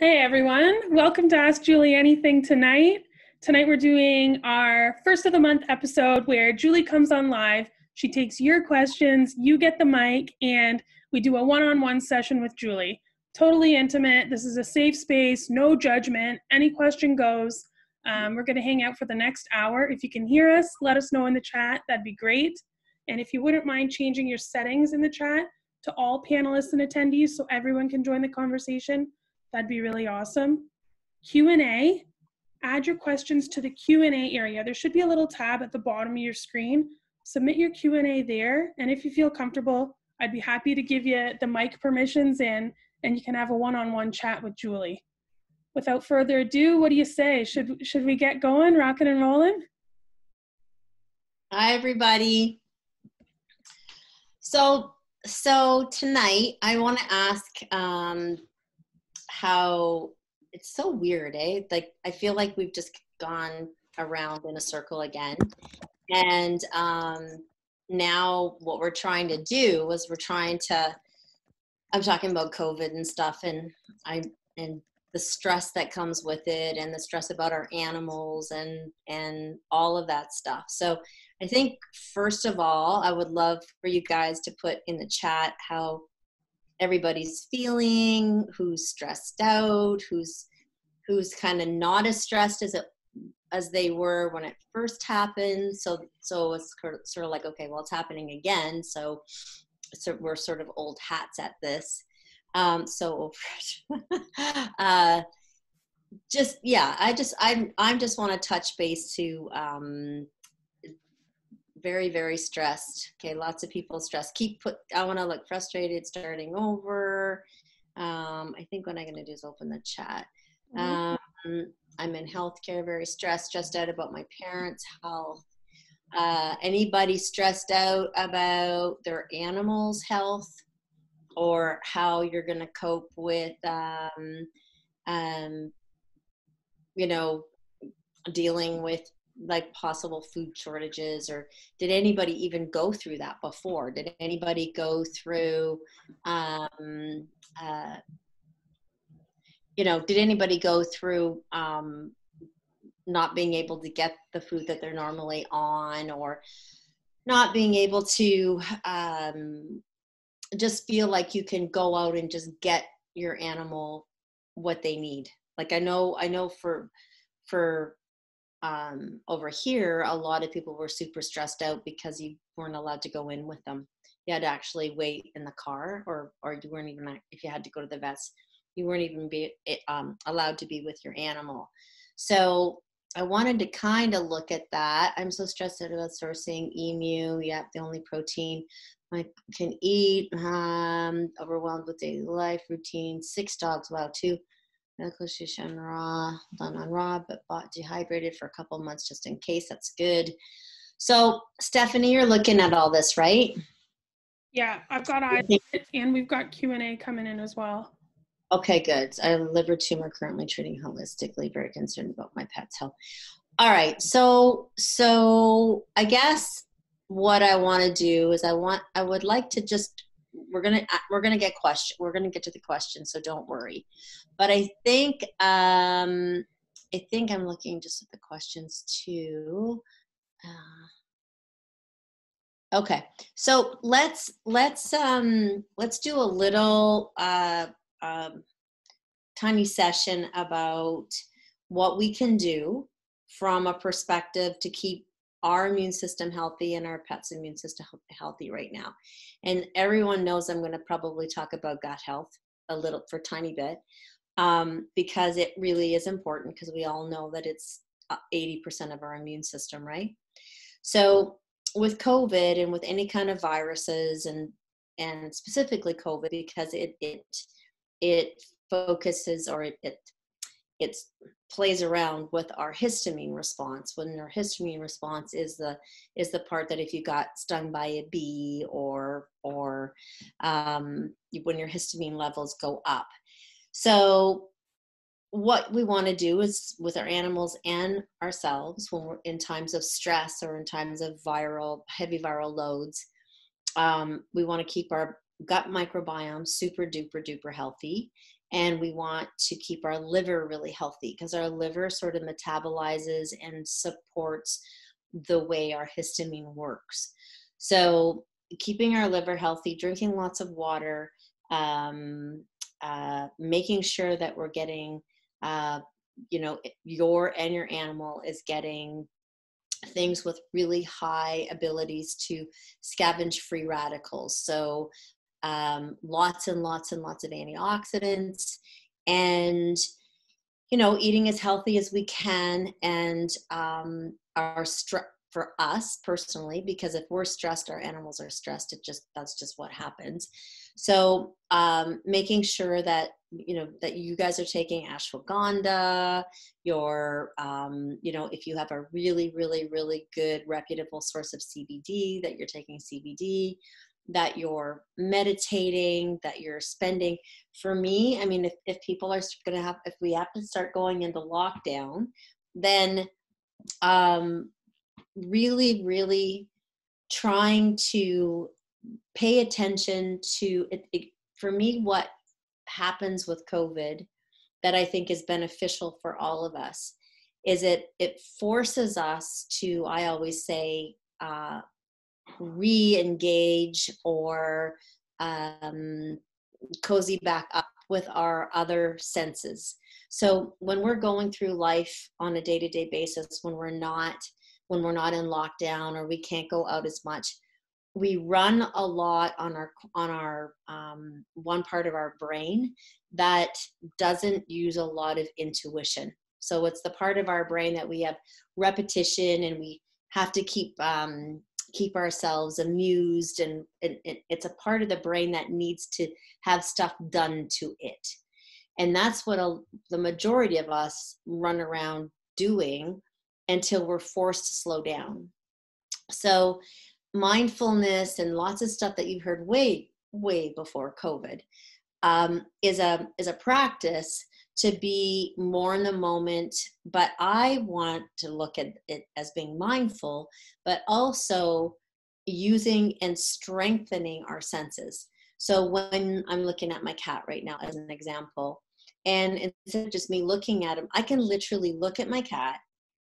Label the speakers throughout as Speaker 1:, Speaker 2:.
Speaker 1: Hey everyone, welcome to Ask Julie Anything tonight. Tonight we're doing our first of the month episode where Julie comes on live. She takes your questions, you get the mic, and we do a one on one session with Julie. Totally intimate. This is a safe space, no judgment. Any question goes. Um, we're going to hang out for the next hour. If you can hear us, let us know in the chat. That'd be great. And if you wouldn't mind changing your settings in the chat to all panelists and attendees so everyone can join the conversation, That'd be really awesome. Q&A, add your questions to the Q&A area. There should be a little tab at the bottom of your screen. Submit your Q&A there, and if you feel comfortable, I'd be happy to give you the mic permissions in, and you can have a one-on-one chat with Julie. Without further ado, what do you say? Should, should we get going, rocking and rolling?
Speaker 2: Hi, everybody. So, so tonight I want to ask um, how it's so weird, eh? Like I feel like we've just gone around in a circle again. And um, now what we're trying to do is we're trying to I'm talking about COVID and stuff and I and the stress that comes with it and the stress about our animals and and all of that stuff. So I think first of all, I would love for you guys to put in the chat how everybody's feeling, who's stressed out, who's who's kind of not as stressed as it as they were when it first happened. So so it's sort of like okay, well it's happening again. So so we're sort of old hats at this. Um, so uh, just yeah, I just I'm I'm just want to touch base to um, very very stressed. Okay lots of people stressed. Keep put i want to look frustrated starting over. Um, i think what i'm going to do is open the chat. Mm-hmm. um, i'm in healthcare very stressed stressed out about my parents health. Uh, anybody stressed out about their animals health or how you're going to cope with um, um, you know dealing with like possible food shortages or did anybody even go through that before? Did anybody go through um, uh, you know did anybody go through um, not being able to get the food that they're normally on or not being able to um, just feel like you can go out and just get your animal what they need? Like i know i know for for um, over here, a lot of people were super stressed out because you weren't allowed to go in with them. You had to actually wait in the car, or or you weren't even if you had to go to the vets, you weren't even be eh, um, allowed to be with your animal. So I wanted to kind of look at that. I'm so stressed out about sourcing emu. Yeah, the only protein I can eat. Um, overwhelmed with daily life routine. Six dogs. Wow, two medical nutrition raw, done on raw, but bought dehydrated for a couple months just in case. That's good. So, Stephanie, you're looking at all this, right?
Speaker 1: Yeah, I've got eyes, and we've got Q and A coming in as well.
Speaker 2: Okay, good. I have a liver tumor currently treating holistically. Very concerned about my pet's health. All right, so so I guess what I want to do is I want I would like to just we're gonna we're gonna get question we're gonna get to the question so don't worry. But i think um i think i'm looking just at the questions too. Uh, okay so let's let's um let's do a little uh um, tiny session about what we can do from a perspective to keep our immune system healthy and our pet's immune system healthy right now. And everyone knows I'm going to probably talk about gut health a little for a tiny bit um, because it really is important because we all know that it's 80% uh, of our immune system, right? So with COVID and with any kind of viruses and and specifically COVID because it it it focuses or it, it it plays around with our histamine response when our histamine response is the is the part that if you got stung by a bee or or um, when your histamine levels go up. So what we want to do is with our animals and ourselves when we're in times of stress or in times of viral heavy viral loads um, we want to keep our gut microbiome super duper duper healthy and we want to keep our liver really healthy because our liver sort of metabolizes and supports the way our histamine works. So, keeping our liver healthy, drinking lots of water, um, uh, making sure that we're getting, uh, you know, your and your animal is getting things with really high abilities to scavenge free radicals. So, um, lots and lots and lots of antioxidants, and you know, eating as healthy as we can, and um, our stress for us personally because if we're stressed our animals are stressed. It just that's just what happens. So um, making sure that you know that you guys are taking ashwagandha your um, you know if you have a really really really good reputable source of cbd that you're taking cbd that you're meditating that you're spending. For me i mean if, if people are going to have if we have to start going into lockdown then um really really trying to pay attention to it, it, for me what happens with covid that i think is beneficial for all of us is it it forces us to i always say uh, re-engage or um, cozy back up with our other senses. So when we're going through life on a day-to-day basis when we're not when we're not in lockdown or we can't go out as much we run a lot on our on our um, one part of our brain that doesn't use a lot of intuition. So it's the part of our brain that we have repetition and we have to keep um, keep ourselves amused and, and, and it's a part of the brain that needs to have stuff done to it. And that's what a, the majority of us run around doing until we're forced to slow down. So mindfulness and lots of stuff that you've heard way way before covid um, is a is a practice to be more in the moment but i want to look at it as being mindful but also using and strengthening our senses. So when i'm looking at my cat right now as an example and instead of just me looking at him i can literally look at my cat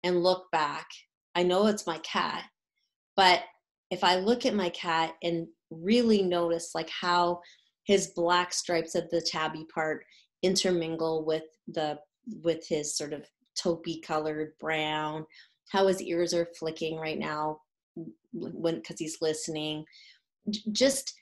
Speaker 2: and look back. I know it's my cat but if I look at my cat and really notice like how his black stripes of the tabby part intermingle with the with his sort of taupey colored brown. How his ears are flicking right now when because he's listening. Just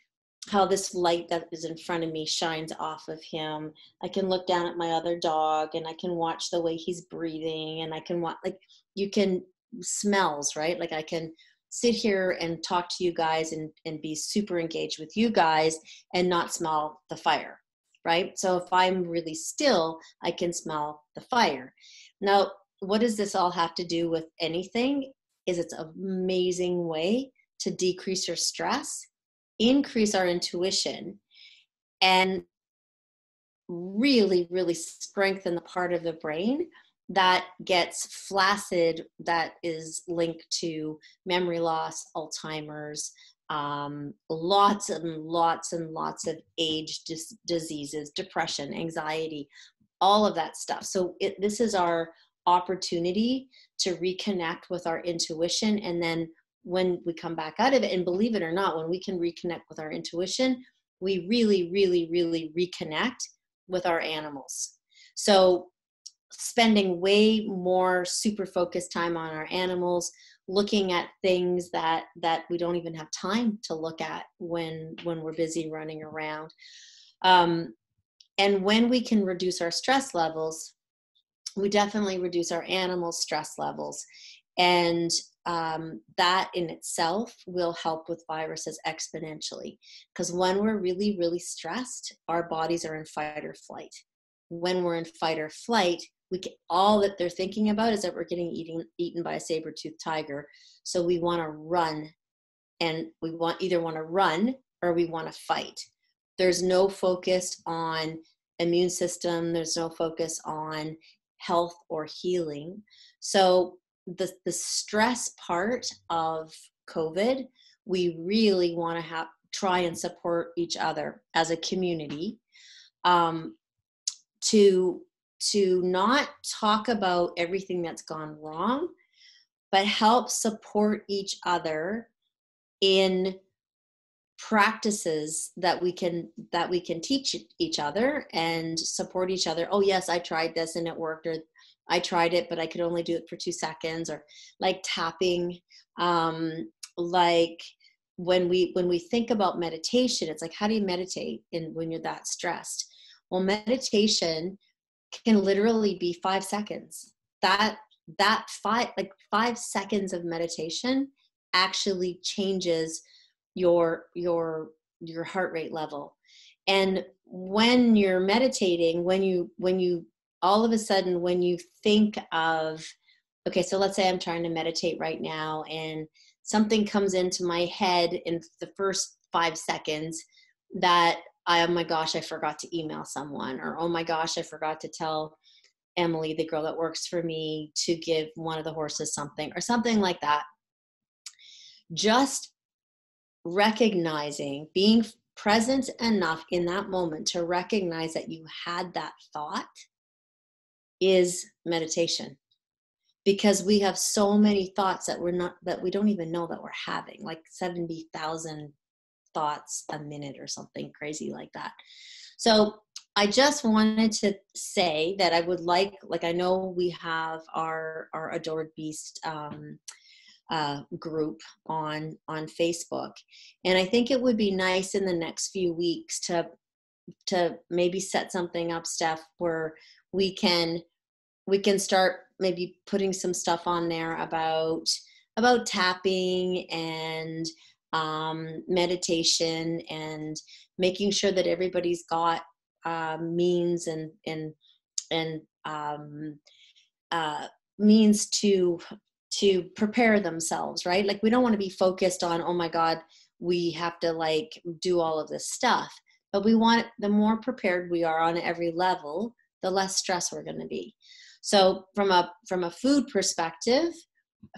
Speaker 2: how this light that is in front of me shines off of him. I can look down at my other dog and i can watch the way he's breathing and i can watch like you can smells right? Like i can sit here and talk to you guys and, and be super engaged with you guys and not smell the fire, right? So if I'm really still, I can smell the fire. Now, what does this all have to do with anything? Is it's an amazing way to decrease your stress, increase our intuition, and really, really strengthen the part of the brain that gets flaccid that is linked to memory loss alzheimer's um, lots and lots and lots of age dis- diseases depression anxiety all of that stuff. So it, this is our opportunity to reconnect with our intuition and then when we come back out of it and believe it or not when we can reconnect with our intuition we really really really reconnect with our animals. So spending way more super focused time on our animals looking at things that that we don't even have time to look at when when we're busy running around. Um, and when we can reduce our stress levels we definitely reduce our animals stress levels. And um, that in itself will help with viruses exponentially. Because when we're really really stressed our bodies are in fight or flight. When we're in fight or flight we can, all that they're thinking about is that we're getting eaten eaten by a saber-toothed tiger. So we want to run and we want either want to run or we want to fight. There's no focus on immune system there's no focus on health or healing. So the the stress part of covid we really want to have try and support each other as a community um, to to not talk about everything that's gone wrong but help support each other in practices that we can that we can teach each other and support each other. Oh yes i tried this and it worked or i tried it but i could only do it for two seconds or like tapping um like when we when we think about meditation it's like how do you meditate in when you're that stressed? Well meditation can literally be five seconds. That that five like five seconds of meditation actually changes your your your heart rate level. And when you're meditating when you when you all of a sudden when you think of okay so let's say i'm trying to meditate right now and something comes into my head in the first five seconds that oh my gosh i forgot to email someone or oh my gosh i forgot to tell emily the girl that works for me to give one of the horses something or something like that. Just recognizing, being present enough in that moment to recognize that you had that thought is meditation. Because we have so many thoughts that we're not that we don't even know that we're having like 70,000 thoughts a minute or something crazy like that. So i just wanted to say that i would like like i know we have our our adored beast um, uh, group on on Facebook, and I think it would be nice in the next few weeks to to maybe set something up, Steph, where we can we can start maybe putting some stuff on there about about tapping and um, meditation and making sure that everybody's got uh, means and and and um, uh, means to to prepare themselves, right? Like we don't want to be focused on, oh my God, we have to like do all of this stuff. But we want the more prepared we are on every level, the less stress we're going to be. So from a from a food perspective,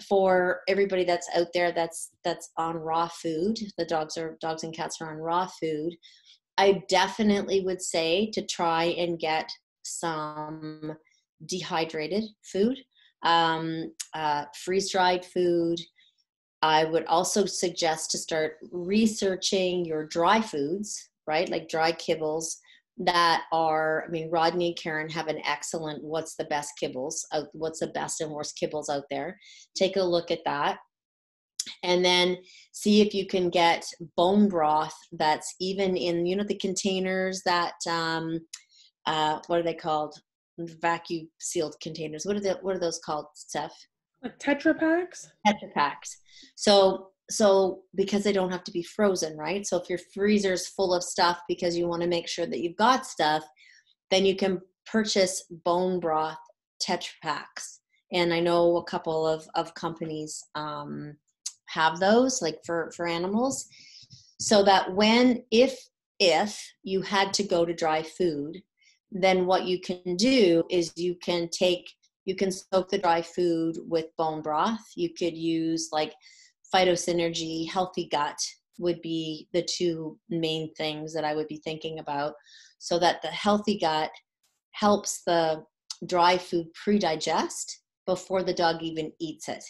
Speaker 2: for everybody that's out there that's that's on raw food, the dogs are dogs and cats are on raw food. I definitely would say to try and get some dehydrated food um, uh, freeze dried food. I would also suggest to start researching your dry foods, right? Like dry kibbles that are, I mean, Rodney and Karen have an excellent what's the best kibbles, what's the best and worst kibbles out there. Take a look at that. And then see if you can get bone broth that's even in, you know, the containers that, um, uh, what are they called? vacuum sealed containers. What are the what are those called, Steph?
Speaker 1: Like Tetra packs.
Speaker 2: Tetra packs. So so because they don't have to be frozen, right? So if your freezer's full of stuff because you want to make sure that you've got stuff, then you can purchase bone broth Tetra packs. And I know a couple of of companies um, have those, like for for animals, so that when if if you had to go to dry food then what you can do is you can take you can soak the dry food with bone broth you could use like phytosynergy healthy gut would be the two main things that i would be thinking about so that the healthy gut helps the dry food pre-digest before the dog even eats it.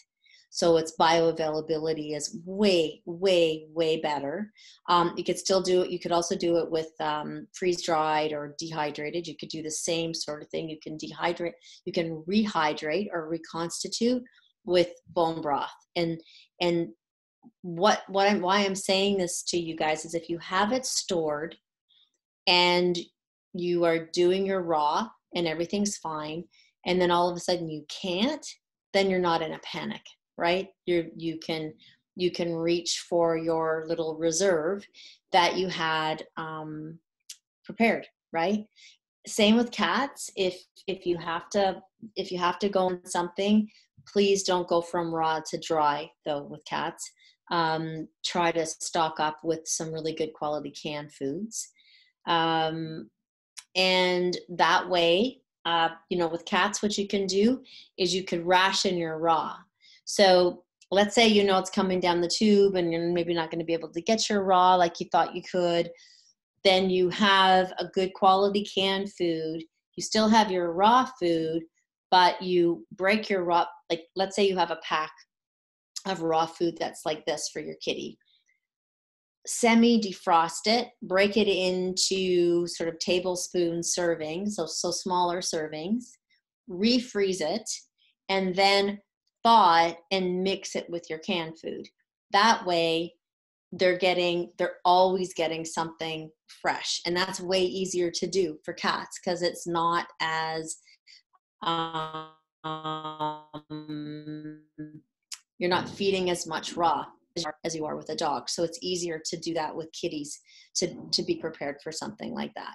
Speaker 2: So its bioavailability is way way way better. Um, you could still do it you could also do it with um, freeze dried or dehydrated. You could do the same sort of thing. You can dehydrate you can rehydrate or reconstitute with bone broth. And and what what I'm why I'm saying this to you guys is if you have it stored and you are doing your raw and everything's fine and then all of a sudden you can't then you're not in a panic right? You you can you can reach for your little reserve that you had um, prepared right? Same with cats. If if you have to if you have to go on something please don't go from raw to dry though with cats um, try to stock up with some really good quality canned foods um, and that way uh, you know with cats what you can do is you could ration your raw so let's say you know it's coming down the tube and you're maybe not going to be able to get your raw like you thought you could. Then you have a good quality canned food. you still have your raw food, but you break your raw, like let's say you have a pack of raw food that's like this for your kitty. Semi defrost it, break it into sort of tablespoon servings, so, so smaller servings, refreeze it, and then thaw it and mix it with your canned food. That way, they're getting they're always getting something fresh and that's way easier to do for cats because it's not as um, you're not feeding as much raw as you are with a dog. So it's easier to do that with kitties to to be prepared for something like that.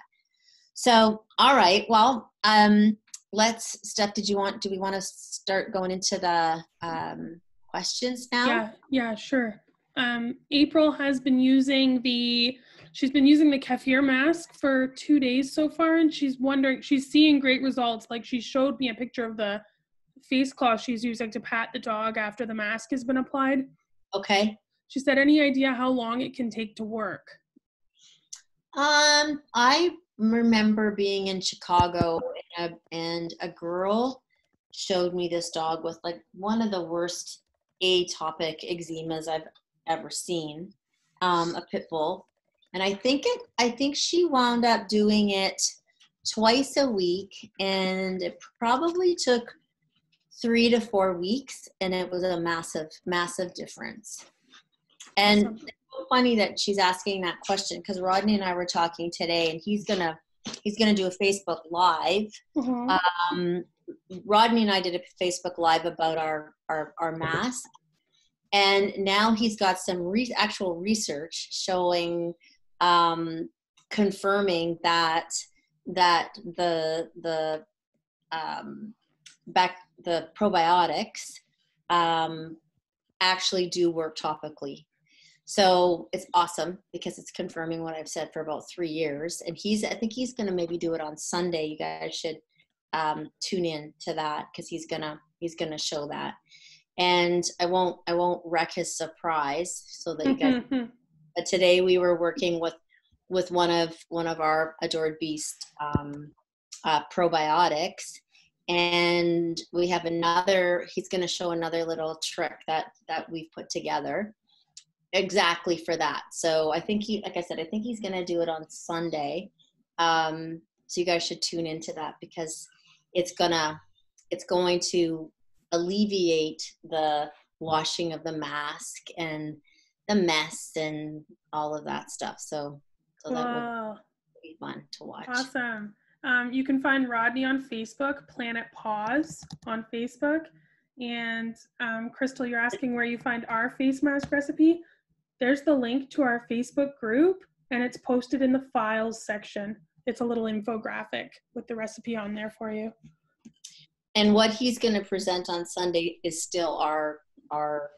Speaker 2: So all right well um let's steph did you want do we want to start going into the um questions now?
Speaker 1: Yeah yeah sure. Um, April has been using the she's been using the kefir mask for two days so far, and she's wondering she's seeing great results. Like she showed me a picture of the face cloth she's using to pat the dog after the mask has been applied.
Speaker 2: Okay.
Speaker 1: She said, "Any idea how long it can take to work?"
Speaker 2: Um, I remember being in Chicago and a, and a girl showed me this dog with like one of the worst atopic eczemas I've ever seen, um, a pit bull. And I think it, I think she wound up doing it twice a week, and it probably took three to four weeks, and it was a massive, massive difference. And awesome. it's so funny that she's asking that question because Rodney and I were talking today, and he's gonna he's gonna do a Facebook Live. Mm-hmm. Um, Rodney and I did a Facebook Live about our our, our mask, and now he's got some re- actual research showing um, confirming that that the the um, back the probiotics um, actually do work topically so it's awesome because it's confirming what I've said for about three years. And he's, I think he's going to maybe do it on Sunday. You guys should um, tune in to that because he's gonna he's gonna show that and I won't I won't wreck his surprise so that you guys. But today we were working with with one of one of our adored beast um, uh, probiotics, and we have another. He's going to show another little trick that that we've put together exactly for that. So I think he, like I said, I think he's going to do it on Sunday. Um, so you guys should tune into that because it's gonna it's going to alleviate the washing of the mask and the mess and all of that stuff. So, so that will be fun to watch.
Speaker 1: Awesome. Um, you can find Rodney on Facebook, Planet Paws on Facebook. And um, Crystal, you're asking where you find our face mask recipe. There's the link to our Facebook group, and it's posted in the files section. It's a little infographic with the recipe on there for you
Speaker 2: and what he's going to present on Sunday is still our our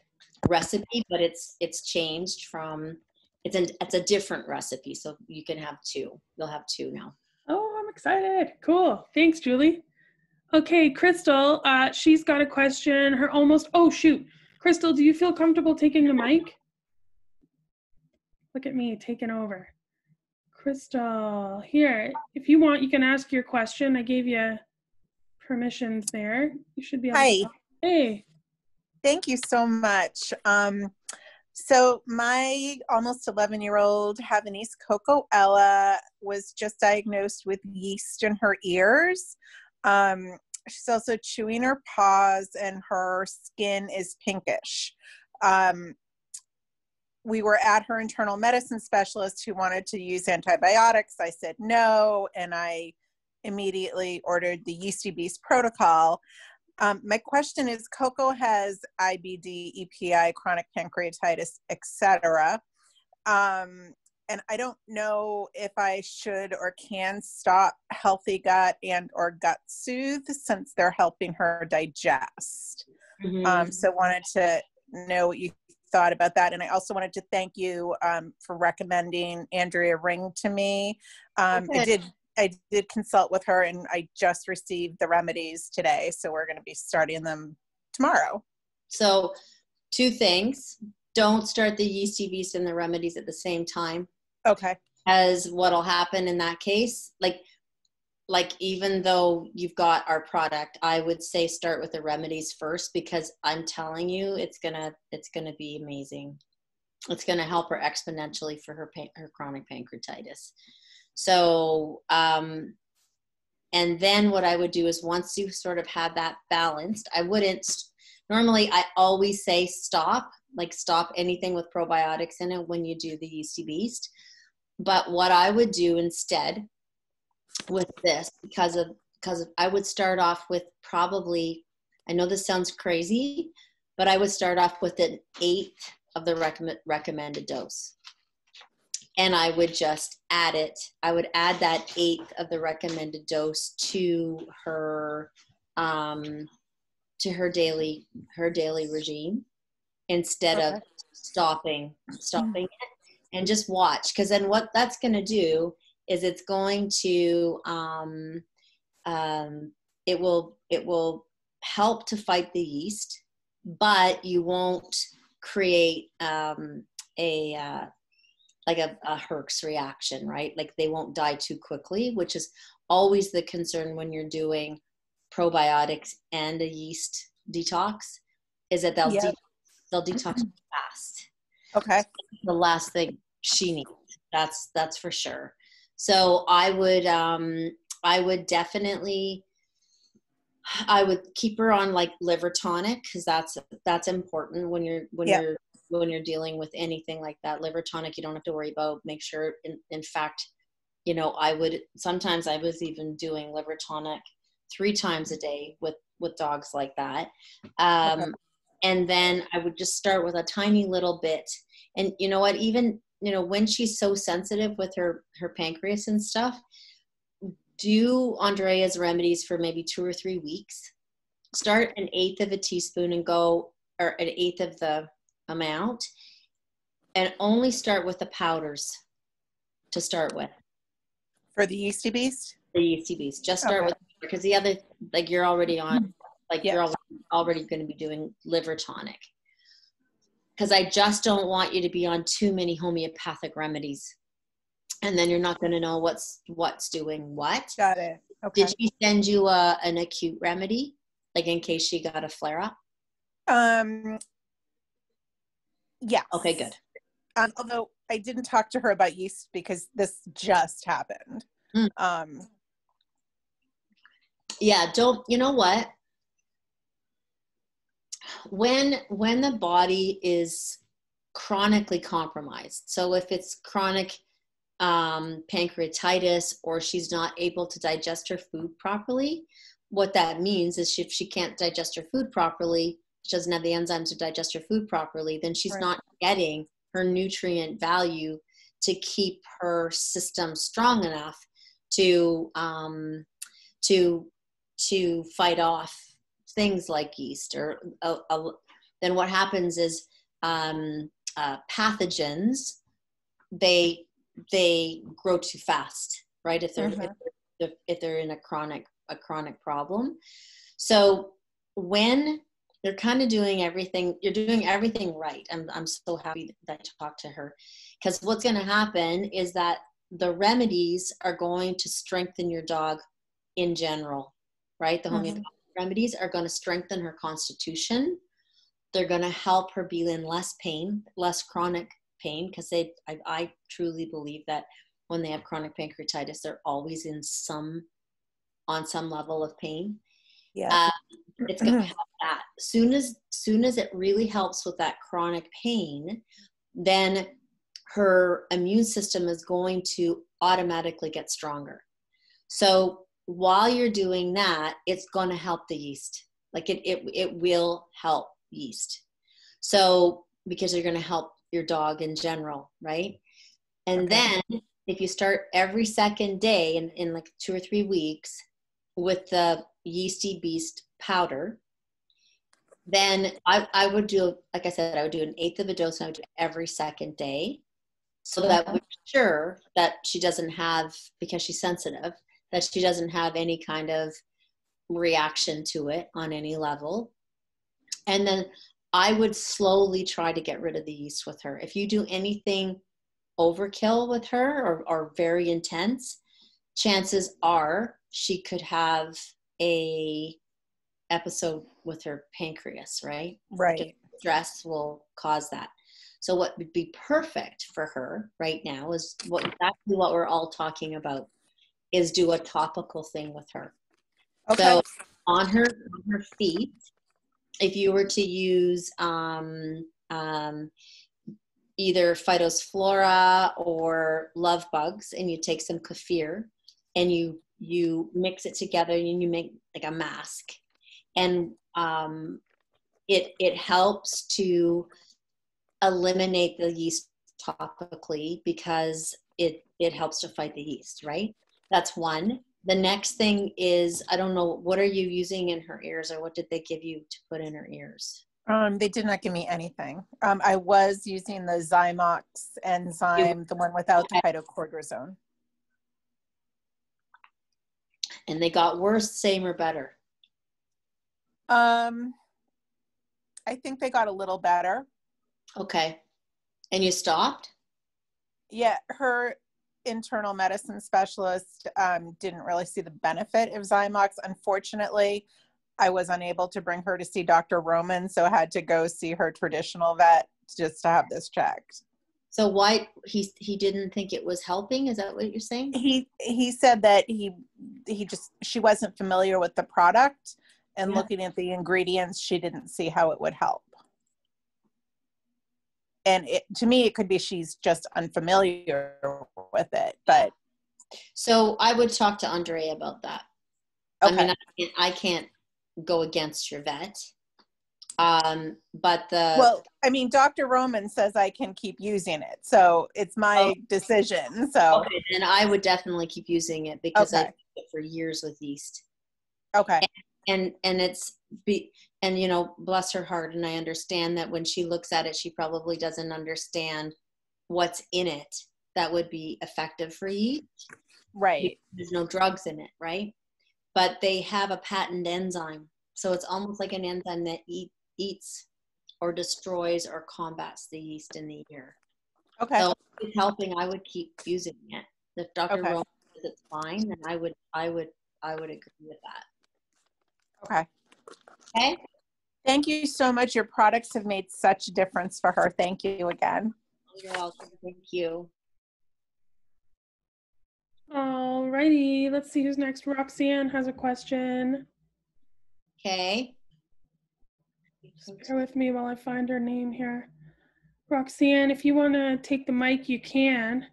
Speaker 2: recipe, but it's it's changed from it's an it's a different recipe, so you can have two. You'll have two now.
Speaker 1: Excited! Cool. Thanks, Julie. Okay, Crystal. Uh, she's got a question. Her almost. Oh shoot, Crystal. Do you feel comfortable taking the mic? Look at me taking over. Crystal, here. If you want, you can ask your question. I gave you permissions there. You should be.
Speaker 3: Hi.
Speaker 1: Hey.
Speaker 3: Thank you so much. Um, so my almost 11 year old Havanese Coco Ella was just diagnosed with yeast in her ears. Um, she's also chewing her paws and her skin is pinkish. Um, we were at her internal medicine specialist who wanted to use antibiotics. I said no, and I immediately ordered the Yeasty Beast protocol. Um, my question is Coco has IBD, EPI, chronic pancreatitis, etc. Um, and I don't know if I should or can stop healthy gut and or gut soothe since they're helping her digest. Mm-hmm. Um, so wanted to know what you thought about that. And I also wanted to thank you um, for recommending Andrea Ring to me. Um, okay. I did I did consult with her and I just received the remedies today. So we're going to be starting them tomorrow.
Speaker 2: So, two things don't start the yeasty and the remedies at the same time.
Speaker 3: Okay.
Speaker 2: As what'll happen in that case, like like even though you've got our product i would say start with the remedies first because i'm telling you it's gonna it's gonna be amazing it's gonna help her exponentially for her pa- her chronic pancreatitis so um and then what i would do is once you sort of have that balanced i wouldn't normally i always say stop like stop anything with probiotics in it when you do the yeasty beast but what i would do instead with this because of because I would start off with probably I know this sounds crazy, but I would start off with an eighth of the recommend, recommended dose. And I would just add it. I would add that eighth of the recommended dose to her um, to her daily her daily regime instead okay. of stopping stopping it and just watch because then what that's going to do is it's going to um, um, it will it will help to fight the yeast, but you won't create um, a uh, like a, a Herx reaction, right? Like they won't die too quickly, which is always the concern when you're doing probiotics and a yeast detox, is that they'll yep. de- they'll detox fast.
Speaker 3: Okay.
Speaker 2: The last thing she needs. That's that's for sure. So I would um, I would definitely I would keep her on like liver tonic because that's that's important when you're when yeah. you're when you're dealing with anything like that. Liver tonic you don't have to worry about. Make sure in, in fact, you know, I would sometimes I was even doing liver tonic three times a day with with dogs like that. Um, okay. and then I would just start with a tiny little bit. And you know what, even you know when she's so sensitive with her her pancreas and stuff do andrea's remedies for maybe two or three weeks start an eighth of a teaspoon and go or an eighth of the amount and only start with the powders to start with
Speaker 3: for the yeasty beast
Speaker 2: the yeasty beast just start okay. with because the other like you're already on like you're already, already going to be doing liver tonic because I just don't want you to be on too many homeopathic remedies. And then you're not going to know what's what's doing what.
Speaker 3: Got it. Okay.
Speaker 2: Did she send you a, an acute remedy, like in case she got a flare up?
Speaker 3: Um. Yeah.
Speaker 2: Okay. Good.
Speaker 3: Um, although I didn't talk to her about yeast because this just happened. Mm. Um.
Speaker 2: Yeah. Don't. You know what? when when the body is chronically compromised so if it's chronic um, pancreatitis or she's not able to digest her food properly what that means is if she can't digest her food properly she doesn't have the enzymes to digest her food properly then she's right. not getting her nutrient value to keep her system strong enough to um, to to fight off things like yeast or uh, uh, then what happens is um, uh, pathogens they they grow too fast right if they're, mm-hmm. if they're if they're in a chronic a chronic problem so when you're kind of doing everything you're doing everything right i'm, I'm so happy that you talked to her because what's going to happen is that the remedies are going to strengthen your dog in general right the mm-hmm remedies are going to strengthen her constitution. They're going to help her be in less pain, less chronic pain, because they, I, I truly believe that when they have chronic pancreatitis, they're always in some, on some level of pain.
Speaker 3: Yeah. Uh,
Speaker 2: it's going to help that. Soon as, soon as it really helps with that chronic pain, then her immune system is going to automatically get stronger. So while you're doing that, it's going to help the yeast. Like it, it, it will help yeast. So because you're going to help your dog in general, right? And okay. then if you start every second day in, in like two or three weeks with the yeasty beast powder, then I, I would do, like I said, I would do an eighth of a dose and I would do every second day so that we're sure that she doesn't have, because she's sensitive, that she doesn't have any kind of reaction to it on any level. And then I would slowly try to get rid of the yeast with her. If you do anything overkill with her or, or very intense, chances are she could have a episode with her pancreas, right?
Speaker 3: Right.
Speaker 2: Stress will cause that. So what would be perfect for her right now is what exactly what we're all talking about is do a topical thing with her.
Speaker 3: Okay.
Speaker 2: So on her on her feet, if you were to use um, um, either Fido's Flora or love bugs, and you take some kefir and you you mix it together and you make like a mask, and um, it it helps to eliminate the yeast topically because it it helps to fight the yeast right? That's one. The next thing is i don't know what are you using in her ears or what did they give you to put in her ears?
Speaker 3: Um, they did not give me anything. Um, I was using the Zymox enzyme, the one without the hydrocortisone.
Speaker 2: And they got worse same or better
Speaker 3: Um, I think they got a little better.
Speaker 2: okay and you stopped
Speaker 3: Yeah, her internal medicine specialist um, didn't really see the benefit of Zymox. Unfortunately, I was unable to bring her to see Dr. Roman, so I had to go see her traditional vet just to have this checked.
Speaker 2: So why he he didn't think it was helping is that what you're saying
Speaker 3: He he said that he he just she wasn't familiar with the product and
Speaker 2: Yeah.
Speaker 3: looking at the ingredients, she didn't see how it would help. And it, to me, it could be she's just unfamiliar with it, but
Speaker 2: so i would talk to andre about that
Speaker 3: okay.
Speaker 2: I mean, I can't, I can't go against your vet. Um, but the
Speaker 3: well, I mean, Dr. Roman says I can keep using it, so it's my
Speaker 2: Oh.
Speaker 3: decision. So
Speaker 2: okay, then I would definitely keep using it because
Speaker 3: I've
Speaker 2: did it for years with yeast,
Speaker 3: okay,
Speaker 2: and and it's be and you know, bless her heart, and I understand that when she looks at it, she probably doesn't understand what's in it that would be effective for yeast.
Speaker 3: right,
Speaker 2: There's no drugs in it, right? But they have a patent enzyme, so it's almost like an enzyme that eat, eats or destroys or combats the yeast in the ear.
Speaker 3: okay,
Speaker 2: So if it's helping, I would keep using it. If Dr.
Speaker 3: Okay.
Speaker 2: Roman says it's fine, then I would, I would, I would agree with that.
Speaker 3: okay.
Speaker 2: Okay.
Speaker 3: Thank you so much. Your products have made such a difference for her. Thank you again.
Speaker 2: You're welcome. Thank you.
Speaker 1: Alrighty, let's see who's next. Roxanne has a question.
Speaker 2: Okay.
Speaker 1: Just bear with me while I find her name here. Roxanne, if you want to take the mic, you can.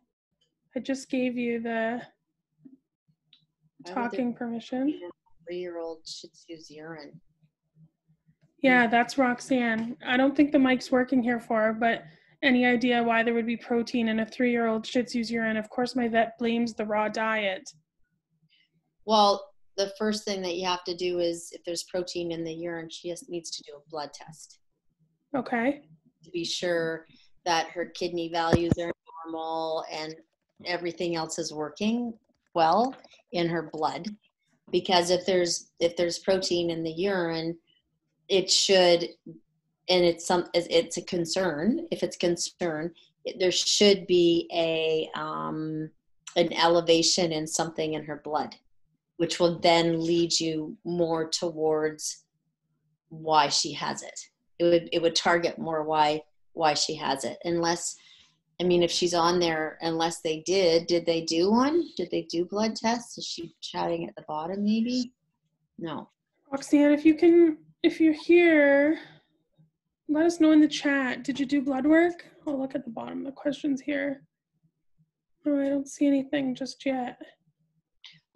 Speaker 1: I just gave you the talking permission.
Speaker 2: Three-year-old Shih Tzu's urine.
Speaker 1: Yeah, that's Roxanne. I don't think the mic's working here for her, but any idea why there would be protein in a three year old Shih Tzu's urine? Of course, my vet blames the raw diet.
Speaker 2: Well, the first thing that you have to do is if there's protein in the urine, she just needs to do a blood test
Speaker 1: Okay.
Speaker 2: to be sure that her kidney values are normal and everything else is working well in her blood. Because if there's if there's protein in the urine, it should and it's some it's a concern if it's concern it- there should be a um, an elevation in something in her blood which will then lead you more towards why she has it it would it would target more why why she has it unless i mean if she's on there unless they did did they do one did they do blood tests is she chatting at the bottom maybe no
Speaker 1: Roxanne, if you can, if you're here, let us know in the chat. Did you do blood work? I'll look at the bottom of the questions here. Oh, I don't see anything just yet.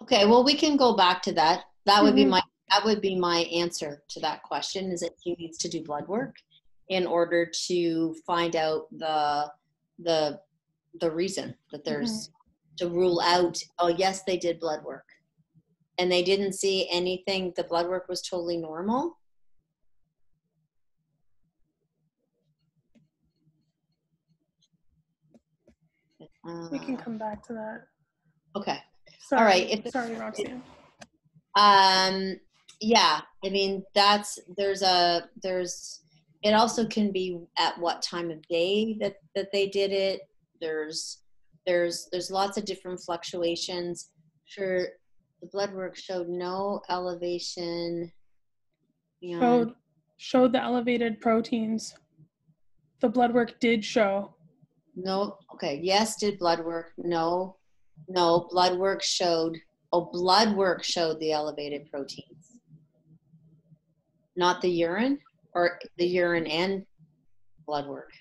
Speaker 2: Okay, well, we can go back to that. That would be
Speaker 1: Mhm.
Speaker 2: my that would be my answer to that question. Is that she needs to do blood work in order to find out the the the reason that there's to rule out. Oh, yes, they did blood work, and they didn't see anything. The blood work was totally normal.
Speaker 1: We can
Speaker 2: Uh,
Speaker 1: come back to that.
Speaker 2: okay.
Speaker 1: Sorry.
Speaker 2: right, if-
Speaker 1: Sorry, Roxanne.
Speaker 2: um yeah i mean that's there's a there's it also can be at what time of day that that they did it there's there's there's lots of different fluctuations for The blood work showed no elevation.
Speaker 1: Showed, showed the elevated proteins. The blood work did show.
Speaker 2: No, okay, yes, did blood work? No, no, blood work showed, oh, blood work showed the elevated proteins. Not the urine, or the urine and blood work?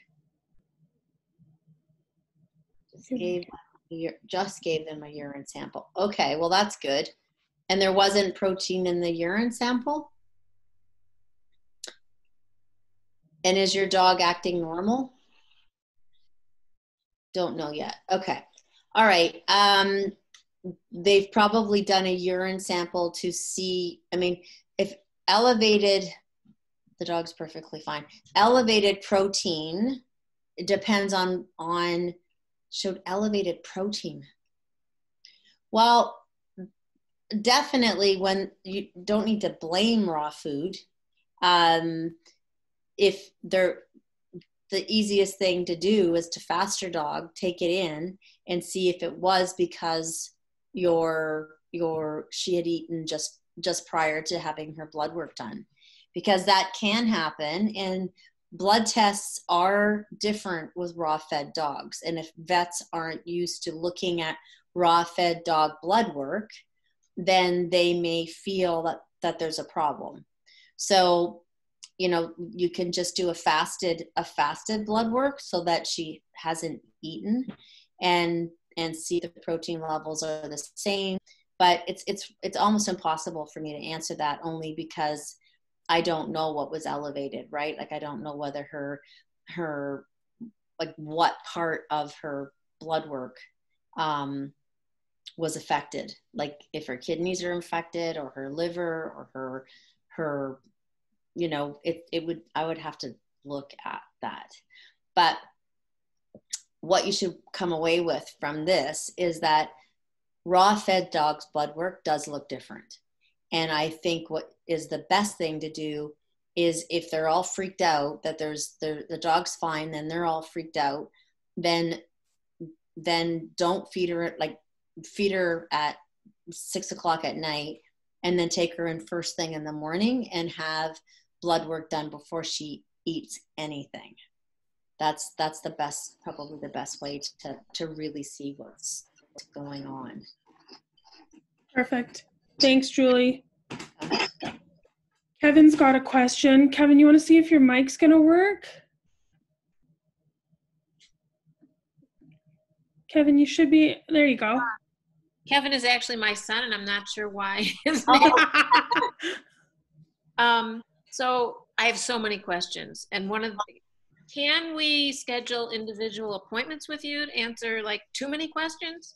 Speaker 2: Just gave, just gave them a urine sample. Okay, well, that's good. And there wasn't protein in the urine sample? And is your dog acting normal? Don't know yet. Okay. All right. Um, they've probably done a urine sample to see. I mean, if elevated, the dog's perfectly fine. Elevated protein it depends on on showed elevated protein. Well, definitely when you don't need to blame raw food. Um, if they're the easiest thing to do is to fast your dog, take it in, and see if it was because your your she had eaten just just prior to having her blood work done, because that can happen. And blood tests are different with raw fed dogs, and if vets aren't used to looking at raw fed dog blood work, then they may feel that that there's a problem. So you know you can just do a fasted a fasted blood work so that she hasn't eaten and and see the protein levels are the same. But it's it's it's almost impossible for me to answer that only because i don't know what was elevated right? Like i don't know whether her her like what part of her blood work um was affected. Like if her kidneys are infected or her liver or her her you know it, it would i would have to look at that. But what you should come away with from this is that raw fed dogs blood work does look different. And i think what is the best thing to do is if they're all freaked out that there's the, the dog's fine then they're all freaked out then then don't feed her like feed her at six o'clock at night and then take her in first thing in the morning and have blood work done before she eats anything that's that's the best probably the best way to to really see what's going on
Speaker 1: Perfect. Thanks, Julie. Kevin's got a question. Kevin, you want to see if your mic's going to work? Kevin, you should be. There you go.
Speaker 4: Kevin is actually my son, and I'm not sure why. His
Speaker 2: Oh.
Speaker 4: name- um, so I have so many questions, and one of the, can we schedule individual appointments with you to answer like too many questions?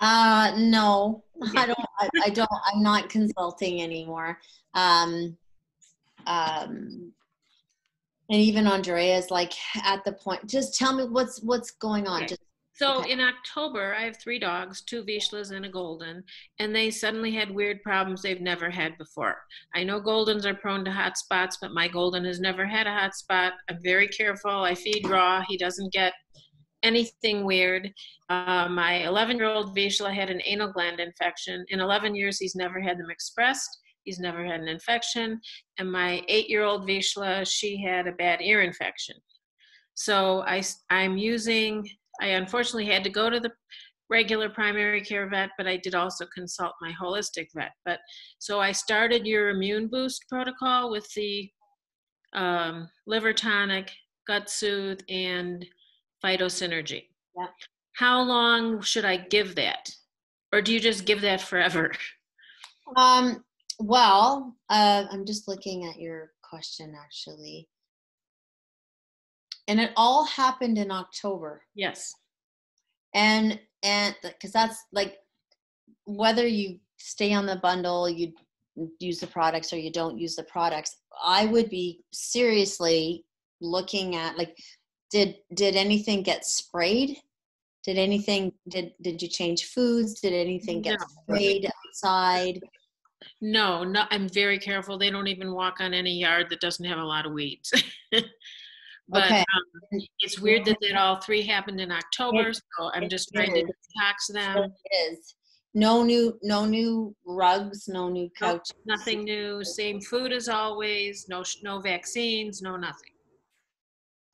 Speaker 2: uh no i don't I, I don't i'm not consulting anymore um um and even andrea is like at the point just tell me what's what's going on
Speaker 4: Okay.
Speaker 2: just
Speaker 4: So
Speaker 2: Okay.
Speaker 4: in October, I have three dogs, two Vizslas and a Golden, and they suddenly had weird problems they've never had before. I know Goldens are prone to hot spots, but my Golden has never had a hot spot. I'm very careful. I feed raw. He doesn't get anything weird. Uh, my 11 year old Vizsla had an anal gland infection. In 11 years, he's never had them expressed. He's never had an infection. And my eight year old Vizsla, she had a bad ear infection. So I, I'm using, I unfortunately had to go to the regular primary care vet, but I did also consult my holistic vet. But so I started your immune boost protocol with the um, liver tonic, gut soothe, and phytosynergy.
Speaker 2: Yeah.
Speaker 4: How long should I give that? Or do you just give that forever?
Speaker 2: Um, well, uh, I'm just looking at your question actually. And it all happened in October.
Speaker 4: Yes.
Speaker 2: And and because that's like whether you stay on the bundle, you use the products or you don't use the products, I would be seriously looking at like did did anything get sprayed? Did anything did did you change foods? Did anything get
Speaker 4: No.
Speaker 2: sprayed outside?
Speaker 4: No, no, I'm very careful. They don't even walk on any yard that doesn't have a lot of weeds. but
Speaker 2: Okay.
Speaker 4: um, it's weird that that all three happened in October, so I'm just trying to
Speaker 2: is.
Speaker 4: detox them.
Speaker 2: it is. No new, no new rugs, no new couch.
Speaker 4: Nothing new, same food as always, no, no vaccines, no nothing.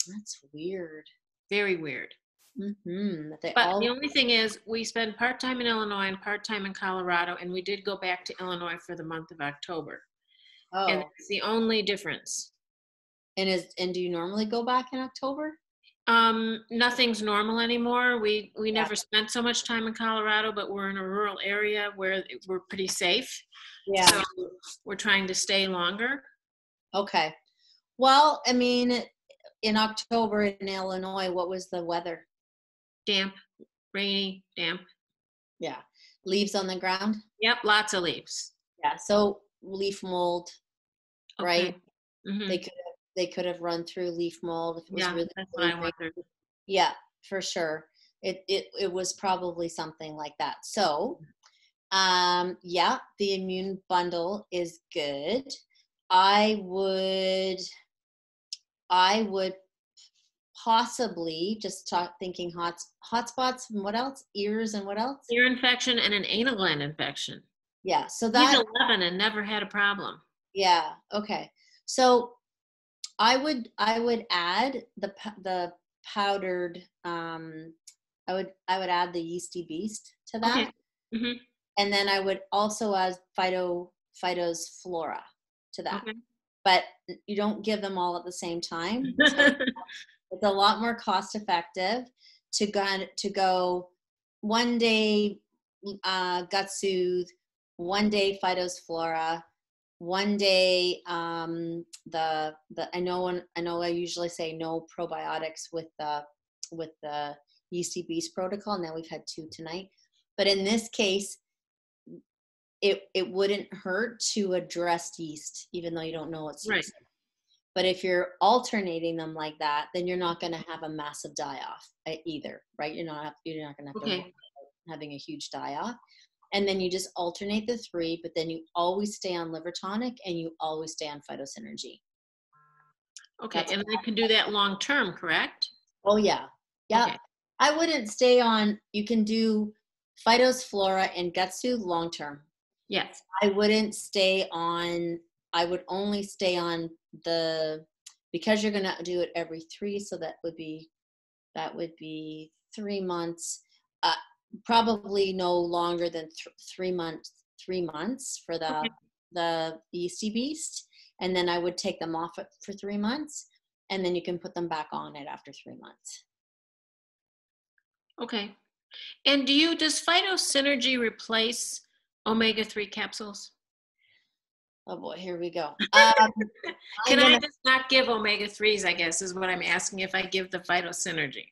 Speaker 2: That's weird.
Speaker 4: Very weird.
Speaker 2: Mm-hmm. They
Speaker 4: But
Speaker 2: all,
Speaker 4: the only thing is, we spend part-time in Illinois and part-time in Colorado, and we did go back to Illinois for the month of October. And
Speaker 2: oh,
Speaker 4: it's the only difference.
Speaker 2: And is, and do you normally go back in October?
Speaker 4: Um, nothing's normal anymore. We, we
Speaker 2: Yeah.
Speaker 4: never spent so much time in Colorado, but we're in a rural area where we're pretty safe. Yeah. So we're trying to stay longer.
Speaker 2: Okay. Well, I mean, in October in Illinois, what was the weather?
Speaker 4: Damp, rainy, damp.
Speaker 2: Yeah. Leaves on the ground?
Speaker 4: Yep, lots of leaves.
Speaker 2: Yeah. So leaf mold, right?
Speaker 4: Mhm.
Speaker 2: They could they could have run through leaf mold if it was
Speaker 4: Yeah,
Speaker 2: really,
Speaker 4: that's what I wondered.
Speaker 2: Yeah, for sure. It, it it was probably something like that. So, um, yeah, the immune bundle is good. I would, I would possibly just talk thinking hot hotspots and what else? Ears and what else?
Speaker 4: Ear infection and an anal gland infection.
Speaker 2: Yeah. So
Speaker 4: He's
Speaker 2: that
Speaker 4: 11 and never had a problem.
Speaker 2: Yeah. Okay. So I would I would add the the powdered um I would I would add the yeasty beast to that.
Speaker 4: Okay. Mhm.
Speaker 2: And then I would also add phyto Fido's Flora to that.
Speaker 4: Okay.
Speaker 2: But you don't give them all at the same time. it's a lot more cost effective to go to go one day uh, gut soothe one day Fido's Flora one day um, the the i know when, i know i usually say no probiotics with the with the yeasty beast protocol now we've had two tonight but in this case it it wouldn't hurt to address yeast even though you don't know it's
Speaker 4: Right.
Speaker 2: yeast but if you're alternating them like that, then you're not going to have a massive die off uh, either, right? You're not you're not going to have
Speaker 4: Okay.
Speaker 2: having a huge die off. And then you just alternate the three, but then you always stay on liver tonic and you always stay on phytosynergy.
Speaker 4: Okay,
Speaker 2: That's
Speaker 4: and I can do that long term, correct?
Speaker 2: Oh yeah, yeah.
Speaker 4: Okay.
Speaker 2: I wouldn't stay on. You can do Fido's Flora and Gut Soothe long term.
Speaker 4: Yes.
Speaker 2: I wouldn't stay on. I would only stay on the because you're gonna do it every three, so that would be that would be three months. Probably no longer than th- three months. Three months for the
Speaker 4: Okay.
Speaker 2: the yeasty beast, and then I would take them off for three months, and then you can put them back on it after three months.
Speaker 4: Okay. And do you, does phytosynergy replace omega 3 capsules?
Speaker 2: Oh boy, here we go. Um,
Speaker 4: Can I
Speaker 2: gonna-
Speaker 4: just not give omega 3s, I guess, is what I'm asking if I give the phytosynergy?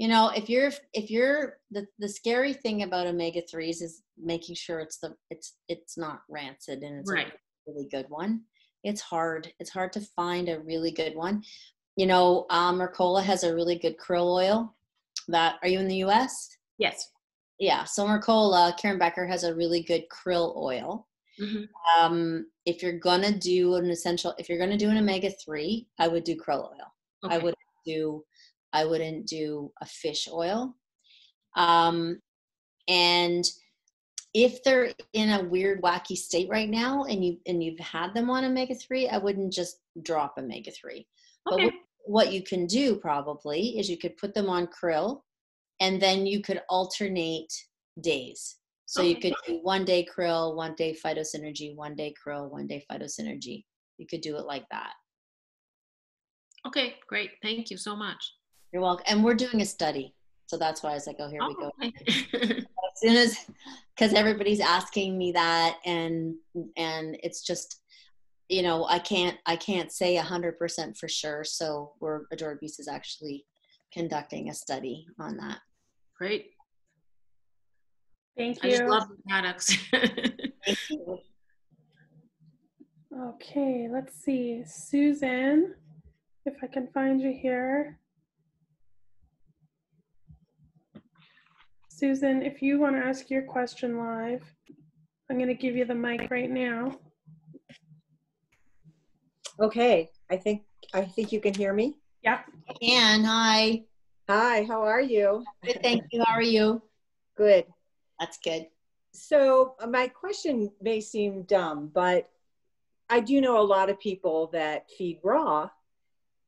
Speaker 2: You know if you're if you're the the scary thing about omega 3s is making sure it's the it's it's not rancid and it's
Speaker 4: Right.
Speaker 2: a really good one. It's hard. It's hard to find a really good one. You know um, mercola has a really good krill oil. That are you in the us
Speaker 4: Yes.
Speaker 2: yeah so mercola karen becker has a really good krill oil.
Speaker 4: Mhm.
Speaker 2: um, if you're gonna do an essential if you're gonna do an omega-3 i would do krill oil. I wouldn't do I wouldn't do a fish oil. Um, and if they're in a weird wacky state right now and you and you've had them on omega 3, I wouldn't just drop omega 3. But
Speaker 4: Okay.
Speaker 2: what, what you can do probably is you could put them on krill and then you could alternate days. So you could do one day krill, one day phytosynergy, one day krill, one day phytosynergy. You could do it like that.
Speaker 4: Okay, great. Thank you so much.
Speaker 2: You're welcome. And we're doing a study. So that's why I was like, oh, here we go.
Speaker 4: Oh.
Speaker 2: As soon as, because everybody's asking me that and, and it's just, you know, I can't, I can't say a hundred percent for sure. So we're, Adored Beast is actually conducting a study on that.
Speaker 4: Great.
Speaker 1: Thank you.
Speaker 4: I just love the products.
Speaker 2: Thank you.
Speaker 1: Okay, let's see. Susan, if I can find you here. Susan, if you want to ask your question live, I'm going to give you the mic right now.
Speaker 5: Okay, I think I think you can hear me.
Speaker 1: Yeah.
Speaker 2: And hi,
Speaker 5: Hi, how are you?
Speaker 2: good, thank you. How are you?
Speaker 5: Good.
Speaker 2: That's good.
Speaker 5: So uh, my question may seem dumb, but I do know a lot of people that feed raw,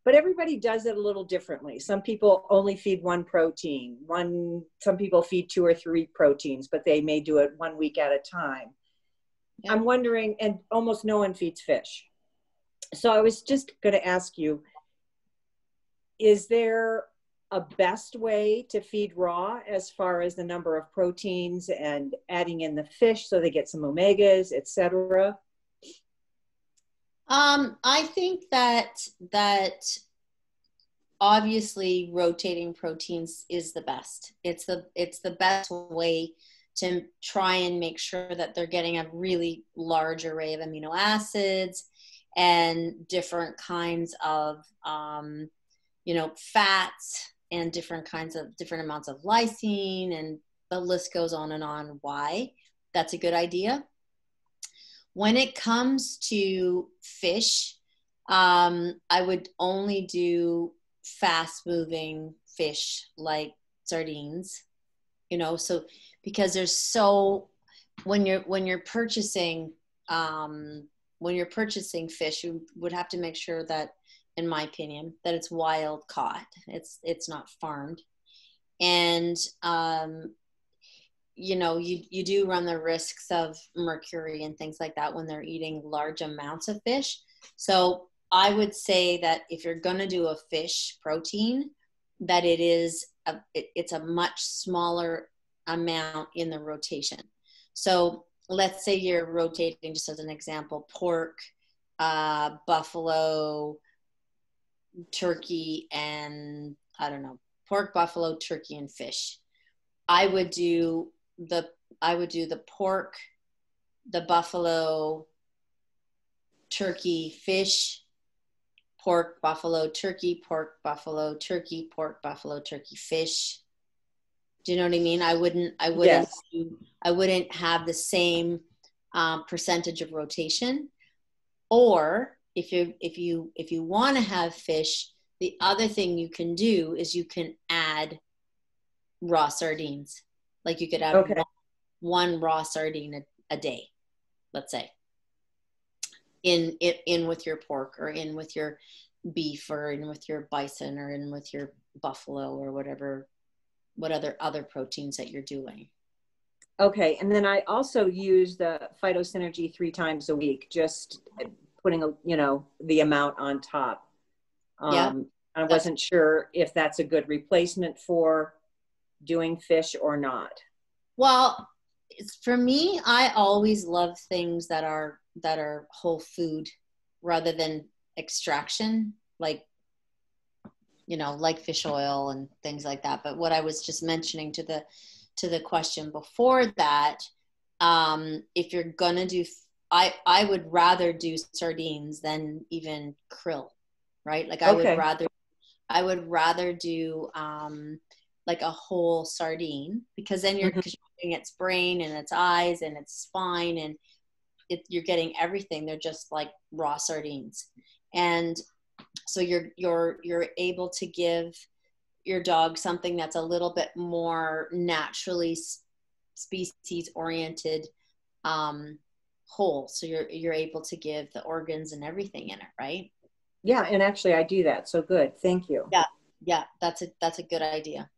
Speaker 5: but everybody does it a little differently. Some people only feed one protein. One some people feed two or three proteins, but they may do it one week at a time.
Speaker 2: Yeah.
Speaker 5: I'm wondering, and almost no one feeds fish. So I was just going to ask you is there a best way to feed raw as far as the number of proteins and adding in the fish so they get some omegas, etc.?
Speaker 2: Um, I think that that obviously rotating proteins is the best. It's the it's the best way to try and make sure that they're getting a really large array of amino acids and different kinds of um, you know fats and different kinds of different amounts of lysine and the list goes on and on why that's a good idea when it comes to fish um, i would only do fast moving fish like sardines you know so because there's so when you're when you're purchasing um, when you're purchasing fish you would have to make sure that in my opinion that it's wild caught. It's it's not farmed. And um, you know you you do run the risks of mercury and things like that when they're eating large amounts of fish. So i would say that if you're going to do a fish protein that it is a, it, it's a much smaller amount in the rotation. So let's say you're rotating just as an example pork uh, buffalo turkey and i don't know pork buffalo turkey and fish. I would do the i would do the pork the buffalo turkey fish pork buffalo turkey pork buffalo turkey pork buffalo turkey fish. Do you know what i mean? I wouldn't i wouldn't
Speaker 5: Yes.
Speaker 2: do- i wouldn't have the same um, percentage of rotation. Or if you if you if you want to have fish the other thing you can do is you can add raw sardines like you could have
Speaker 5: Okay.
Speaker 2: one, one raw sardine a, a day let's say in, in in with your pork or in with your beef or in with your bison or in with your buffalo or whatever what other other proteins that you're doing
Speaker 5: Okay, and then I also use the phytosynergy three times a week, just putting a you know the amount on top.
Speaker 2: Yeah.
Speaker 5: Um, I wasn't sure if that's a good replacement for doing fish or not.
Speaker 2: Well, it's, for me, I always love things that are that are whole food rather than extraction, like you know, like fish oil and things like that. But what I was just mentioning to the to the question before that, um, if you're gonna do, I I would rather do sardines than even krill, right? Like I
Speaker 5: Okay.
Speaker 2: would rather I would rather do um, like a whole sardine because then you're,
Speaker 5: Mhm.
Speaker 2: you're getting its brain and its eyes and its spine and it, you're getting everything. They're just like raw sardines, and so you're you're you're able to give your dog something that's a little bit more naturally species oriented um, whole. So you're you're able to give the organs and everything in it, right?
Speaker 5: Yeah, and actually I do that. So good. Thank you.
Speaker 2: Yeah. yeah that's a that's a good idea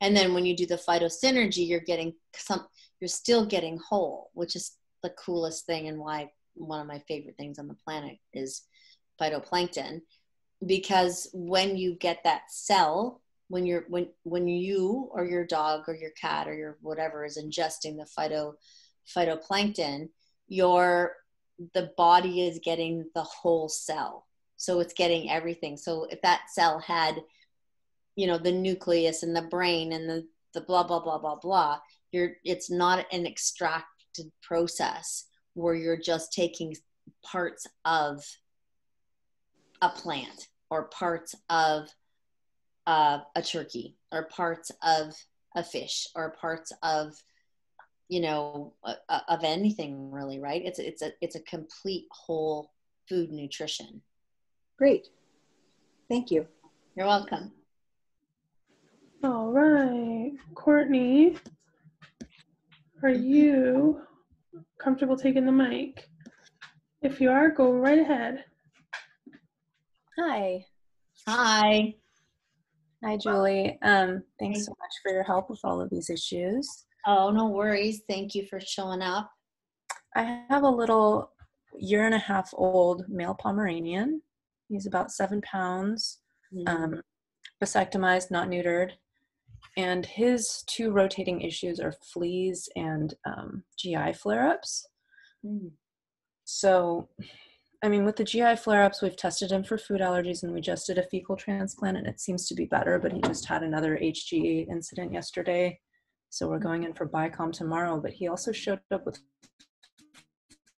Speaker 2: and then when you do the phytosynergy you're getting some you're still getting whole which is the coolest thing and why one of my favorite things on the planet is phytoplankton. Because when you get that cell when you're when when you or your dog or your cat or your whatever is ingesting the phyto phytoplankton your the body is getting the whole cell. So it's getting everything. So if that cell had you know the nucleus and the brain and the the blah blah blah blah blah you're it's not an extracted process where you're just taking parts of a plant or parts of uh, a turkey or parts of a fish or parts of you know of anything really right it's it's a it's a complete whole food nutrition
Speaker 5: Great. Thank you.
Speaker 2: you're welcome
Speaker 1: All right, Courtney. Are you comfortable taking the mic? If you are, go right ahead.
Speaker 6: Hi.
Speaker 2: Hi.
Speaker 6: Hi, Julie. Um, thanks so much for your help with all of these issues.
Speaker 2: Oh, no worries. Thank you for showing up.
Speaker 6: I have a little year and a half old male Pomeranian. He's about seven pounds,
Speaker 2: Mm.
Speaker 6: um, vasectomized, not neutered. And his two rotating issues are fleas and um, GI flare ups.
Speaker 2: Mm.
Speaker 6: So, I mean, with the GI flare ups, we've tested him for food allergies and we just did a fecal transplant and it seems to be better, but he just had another HG incident yesterday. So, we're going in for BICOM tomorrow, but he also showed up with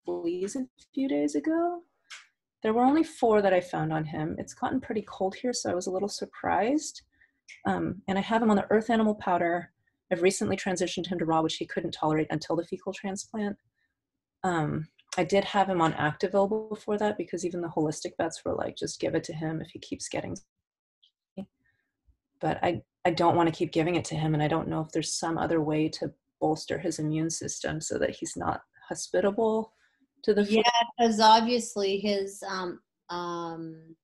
Speaker 6: fleas a few days ago. There were only four that I found on him. It's gotten pretty cold here, so I was a little surprised. Um, and I have him on the earth animal powder. I've recently transitioned him to raw, which he couldn't tolerate until the fecal transplant. Um, I did have him on Activyl before that because even the holistic vets were like, just give it to him if he keeps getting. But I, I don't want to keep giving it to him, and I don't know if there's some other way to bolster his immune system so that he's not hospitable to the.
Speaker 2: Yeah, because obviously his um um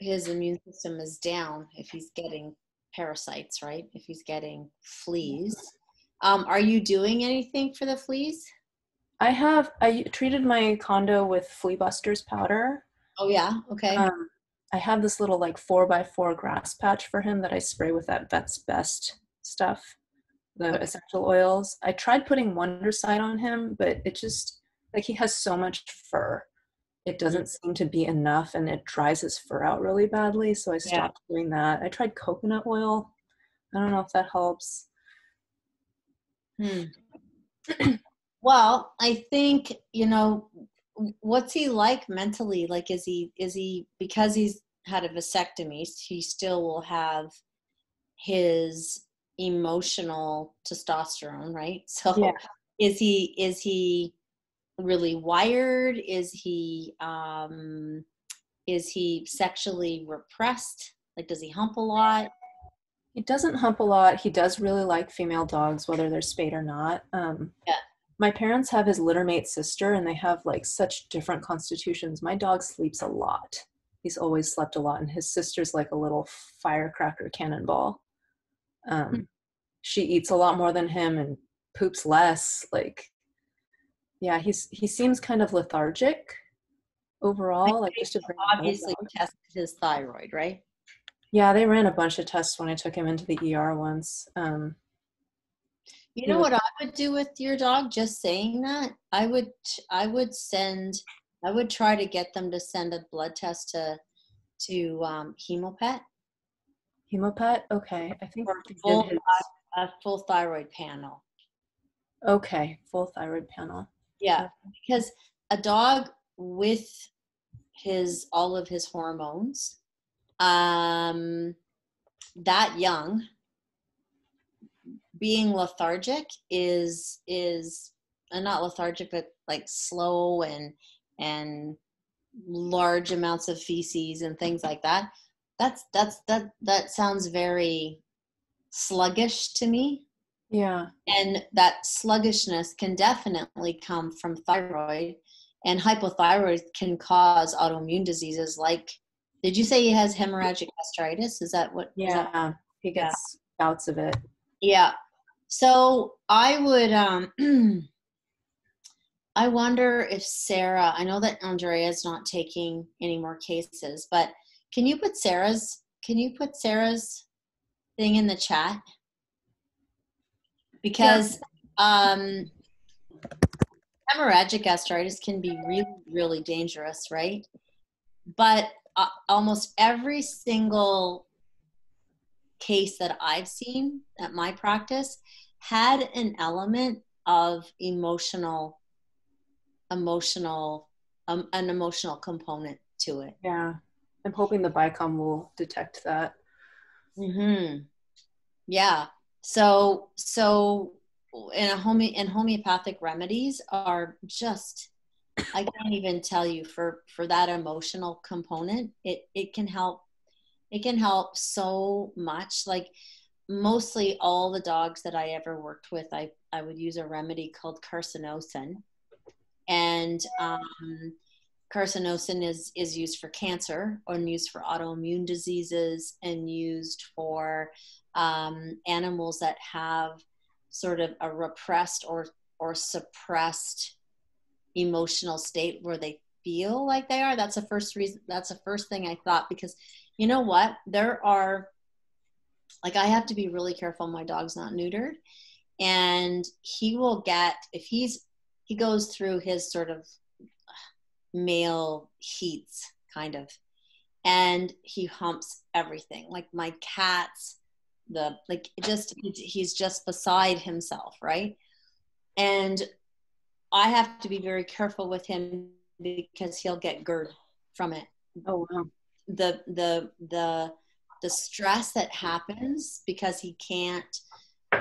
Speaker 2: his immune system is down if he's getting parasites, right? If he's getting fleas. Um, are you doing anything for the fleas?
Speaker 6: I have I treated my condo with flea busters powder.
Speaker 2: Oh yeah, okay.
Speaker 6: Um, I have this little like four by four grass patch for him that I spray with that Vet's Best stuff, the
Speaker 2: Okay.
Speaker 6: essential oils. I tried putting Wonder Wondercide on him, but it just like he has so much fur. It doesn't seem to be enough and it dries his fur out really badly. So I
Speaker 2: Yeah.
Speaker 6: stopped doing that. I tried coconut oil. I don't know if that helps.
Speaker 2: Hmm. well, I think you know what's he like mentally. Like, is he is he because he's had a vasectomy? He still will have his emotional testosterone, right? So,
Speaker 6: Yeah.
Speaker 2: is he is he really wired? Is he um, is he sexually repressed? Like, does he hump a lot?
Speaker 6: He doesn't hump a lot. He does really like female dogs, whether they're spayed or not. Um,
Speaker 2: Yeah.
Speaker 6: My parents have his littermate sister, and they have like such different constitutions. My dog sleeps a lot. He's always slept a lot, and his sister's like a little firecracker cannonball. Um,
Speaker 2: Hmm.
Speaker 6: She eats a lot more than him and poops less. Like, yeah, he's he seems kind of lethargic overall. Like just
Speaker 2: Obviously, tested his thyroid, right?
Speaker 6: Yeah, they ran a bunch of tests when I took him into the ER once. Um,
Speaker 2: You know
Speaker 6: was-
Speaker 2: what I would do with your dog? Just saying that, I would I would send I would try to get them to send a blood test to to um, Hemopet
Speaker 6: Hemopet? Okay. I think
Speaker 2: full
Speaker 6: his-
Speaker 2: a full thyroid panel.
Speaker 6: okay, full thyroid panel.
Speaker 2: Yeah, because a dog with his all of his hormones, um, that young, being lethargic is is uh, not lethargic, but like slow and and large amounts of feces and things like that. That's that's that that sounds very sluggish to me
Speaker 6: Yeah.
Speaker 2: and that sluggishness can definitely come from thyroid and hypothyroid can cause autoimmune diseases like did you say he has hemorrhagic gastritis is that what?
Speaker 6: Yeah.
Speaker 2: that-
Speaker 6: he gets bouts of it.
Speaker 2: yeah so i would um i wonder if sarah i know that Andrea is not taking any more cases but can you put sarah's can you put sarah's thing in the chat because um hemorrhagic gastritis can be really really dangerous right but uh, almost every single case that i've seen at my practice had an element of emotional emotional um, an emotional component to it
Speaker 6: Yeah. I'm hoping the BICOM will detect that.
Speaker 2: Mm-hmm. Yeah. So so in a home and homeopathic remedies are just I can't even tell you for for that emotional component it it can help it can help so much like mostly all the dogs that I ever worked with, I, I would use a remedy called carcinosin. And um, carcinosin is, is used for cancer or used for autoimmune diseases and used for um, animals that have sort of a repressed or, or suppressed emotional state where they feel like they are. That's the first reason. That's the first thing I thought because you know what? There are like I have to be really careful my dog's not neutered and he will get if he's he goes through his sort of male heats kind of. And he humps everything. Like my cats the like just he's just beside himself right? And i have to be very careful with him because he'll get GERD from it.
Speaker 6: Oh wow.
Speaker 2: the the the the stress that happens because he can't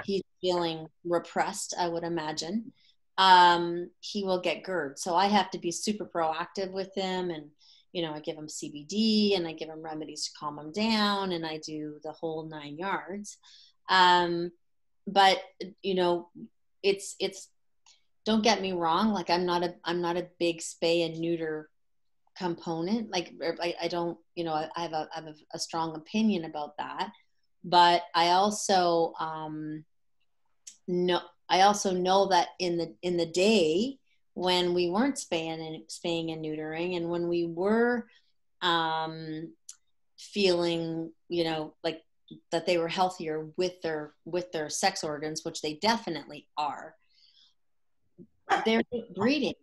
Speaker 2: he's feeling repressed i would imagine um, he will get GERD. So I have to be super proactive with him and you know, I give him CBD and I give him remedies to calm him down and I do the whole nine yards. Um, but you know, it's it's don't get me wrong, like I'm not a I'm not a big spay and neuter component. Like I, I don't, you know, I, I have a I have a, a strong opinion about that. But I also um know I also know that in the in the day when we weren't spaying and spaying and neutering, and when we were um, feeling, you know, like that they were healthier with their with their sex organs, which they definitely are, they're breeding,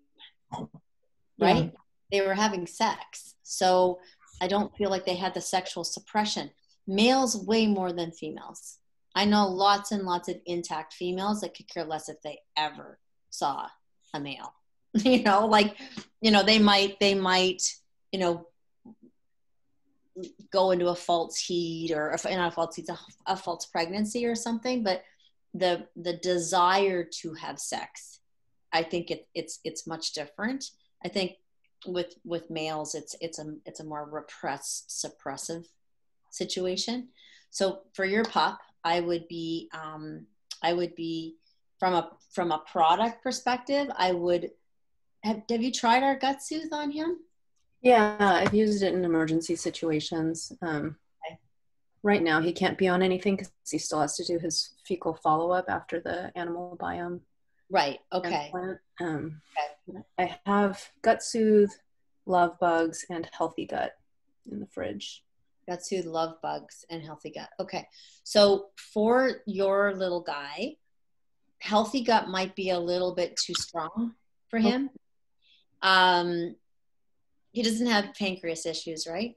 Speaker 2: right?
Speaker 6: Yeah.
Speaker 2: They were having sex, so I don't feel like they had the sexual suppression. Males way more than females. I know lots and lots of intact females that could care less if they ever saw a male. you know, like, you know, they might, they might, you know, go into a false heat or not a false heat, a, a false pregnancy or something. But the the desire to have sex, I think it, it's it's much different. I think with with males, it's it's a it's a more repressed, suppressive situation. So for your pup, I would be um, I would be from a from a product perspective. I would have have you tried our gut soothe on him?
Speaker 6: Yeah, I've used it in emergency situations. Um,
Speaker 2: Okay.
Speaker 6: Right now, he can't be on anything because he still has to do his fecal follow up after the animal biome
Speaker 2: Right. Okay.
Speaker 6: Um, I have Gut Soothe, Love Bugs, and Healthy Gut in the fridge.
Speaker 2: Gut who love bugs, and healthy gut. Okay. So for your little guy, healthy gut might be a little bit too strong for him. Um, he doesn't have pancreas issues, right?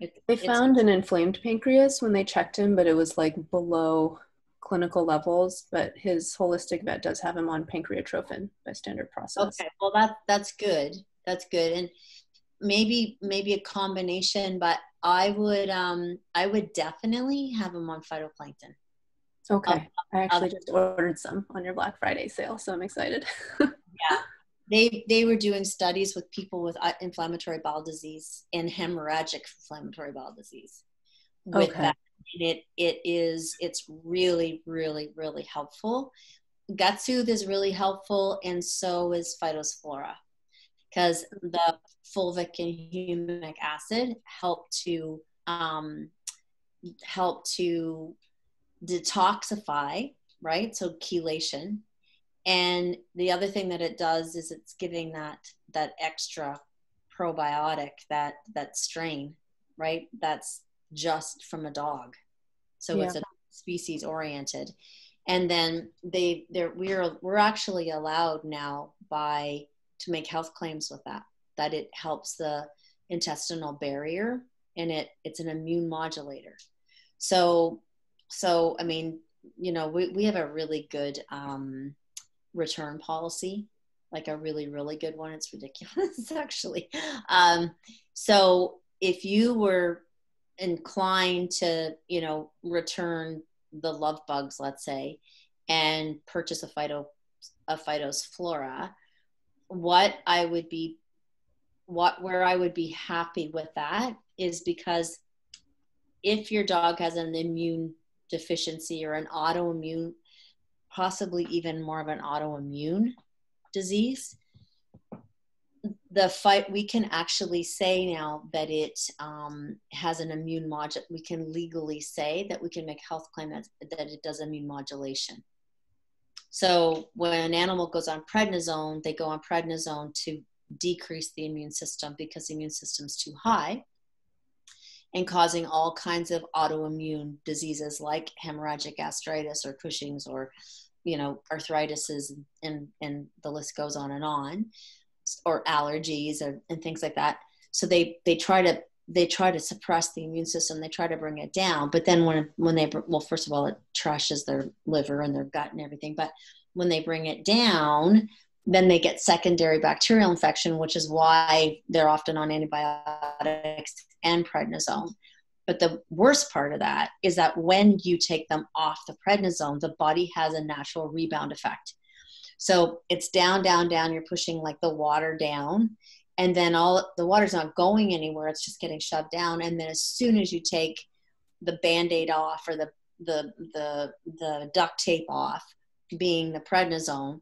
Speaker 2: It-
Speaker 6: They found an inflamed pancreas when they checked him, but it was like below clinical levels. But his holistic vet does have him on pancreatrophin by standard process.
Speaker 2: Okay, well that that's good. That's good, and maybe maybe a combination. But I would um I would definitely have them on phytoplankton.
Speaker 6: Okay. I actually just ordered some on your Black Friday sale, so I'm excited. Yeah.
Speaker 2: They they were doing studies with people with uh, inflammatory bowel disease and hemorrhagic inflammatory bowel disease. With
Speaker 6: Okay.
Speaker 2: that, and it it is it's really really really helpful. Gut Soothe is really helpful, and so is Fido's Flora, because the fulvic and humic acid help to um, help to detoxify, right? So chelation. And the other thing that it does is it's giving that that extra probiotic, that that strain, right? That's just from a dog. So it's a species oriented. And then they they're we're we're actually allowed now by to make health claims with that, that it helps the intestinal barrier and it it's an immune modulator. So so I mean, you know, we, we have a really good um return policy, like a really, really good one. It's ridiculous, actually. Um, so if you were inclined to, you know, return the love bugs, let's say, and purchase a phyto a Fido's Flora, what I would be what where I would be happy with that is because if your dog has an immune deficiency or an autoimmune, possibly even more of an autoimmune disease, the fight we can actually say now that it um, has an immune modulation. We can legally say that we can make health claim that, that it does immune modulation. So when an animal goes on prednisone, they go on prednisone to decrease the immune system because the immune system's too high and causing all kinds of autoimmune diseases like hemorrhagic gastritis or Cushing's or you know arthritis and and the list goes on and on or allergies or, and things like that. So they they try to they try to suppress the immune system they try to bring it down but then when when they well first of all it trashes their liver and their gut and everything but when they bring it down then they get secondary bacterial infection which is why they're often on antibiotics and prednisone. But the worst part of that is that when you take them off the prednisone the body has a natural rebound effect. So it's down down down. You're pushing like the water down and then all the water's not going anywhere it's just getting shoved down and then as soon as you take the band-aid off or the the the the duct tape off being the prednisone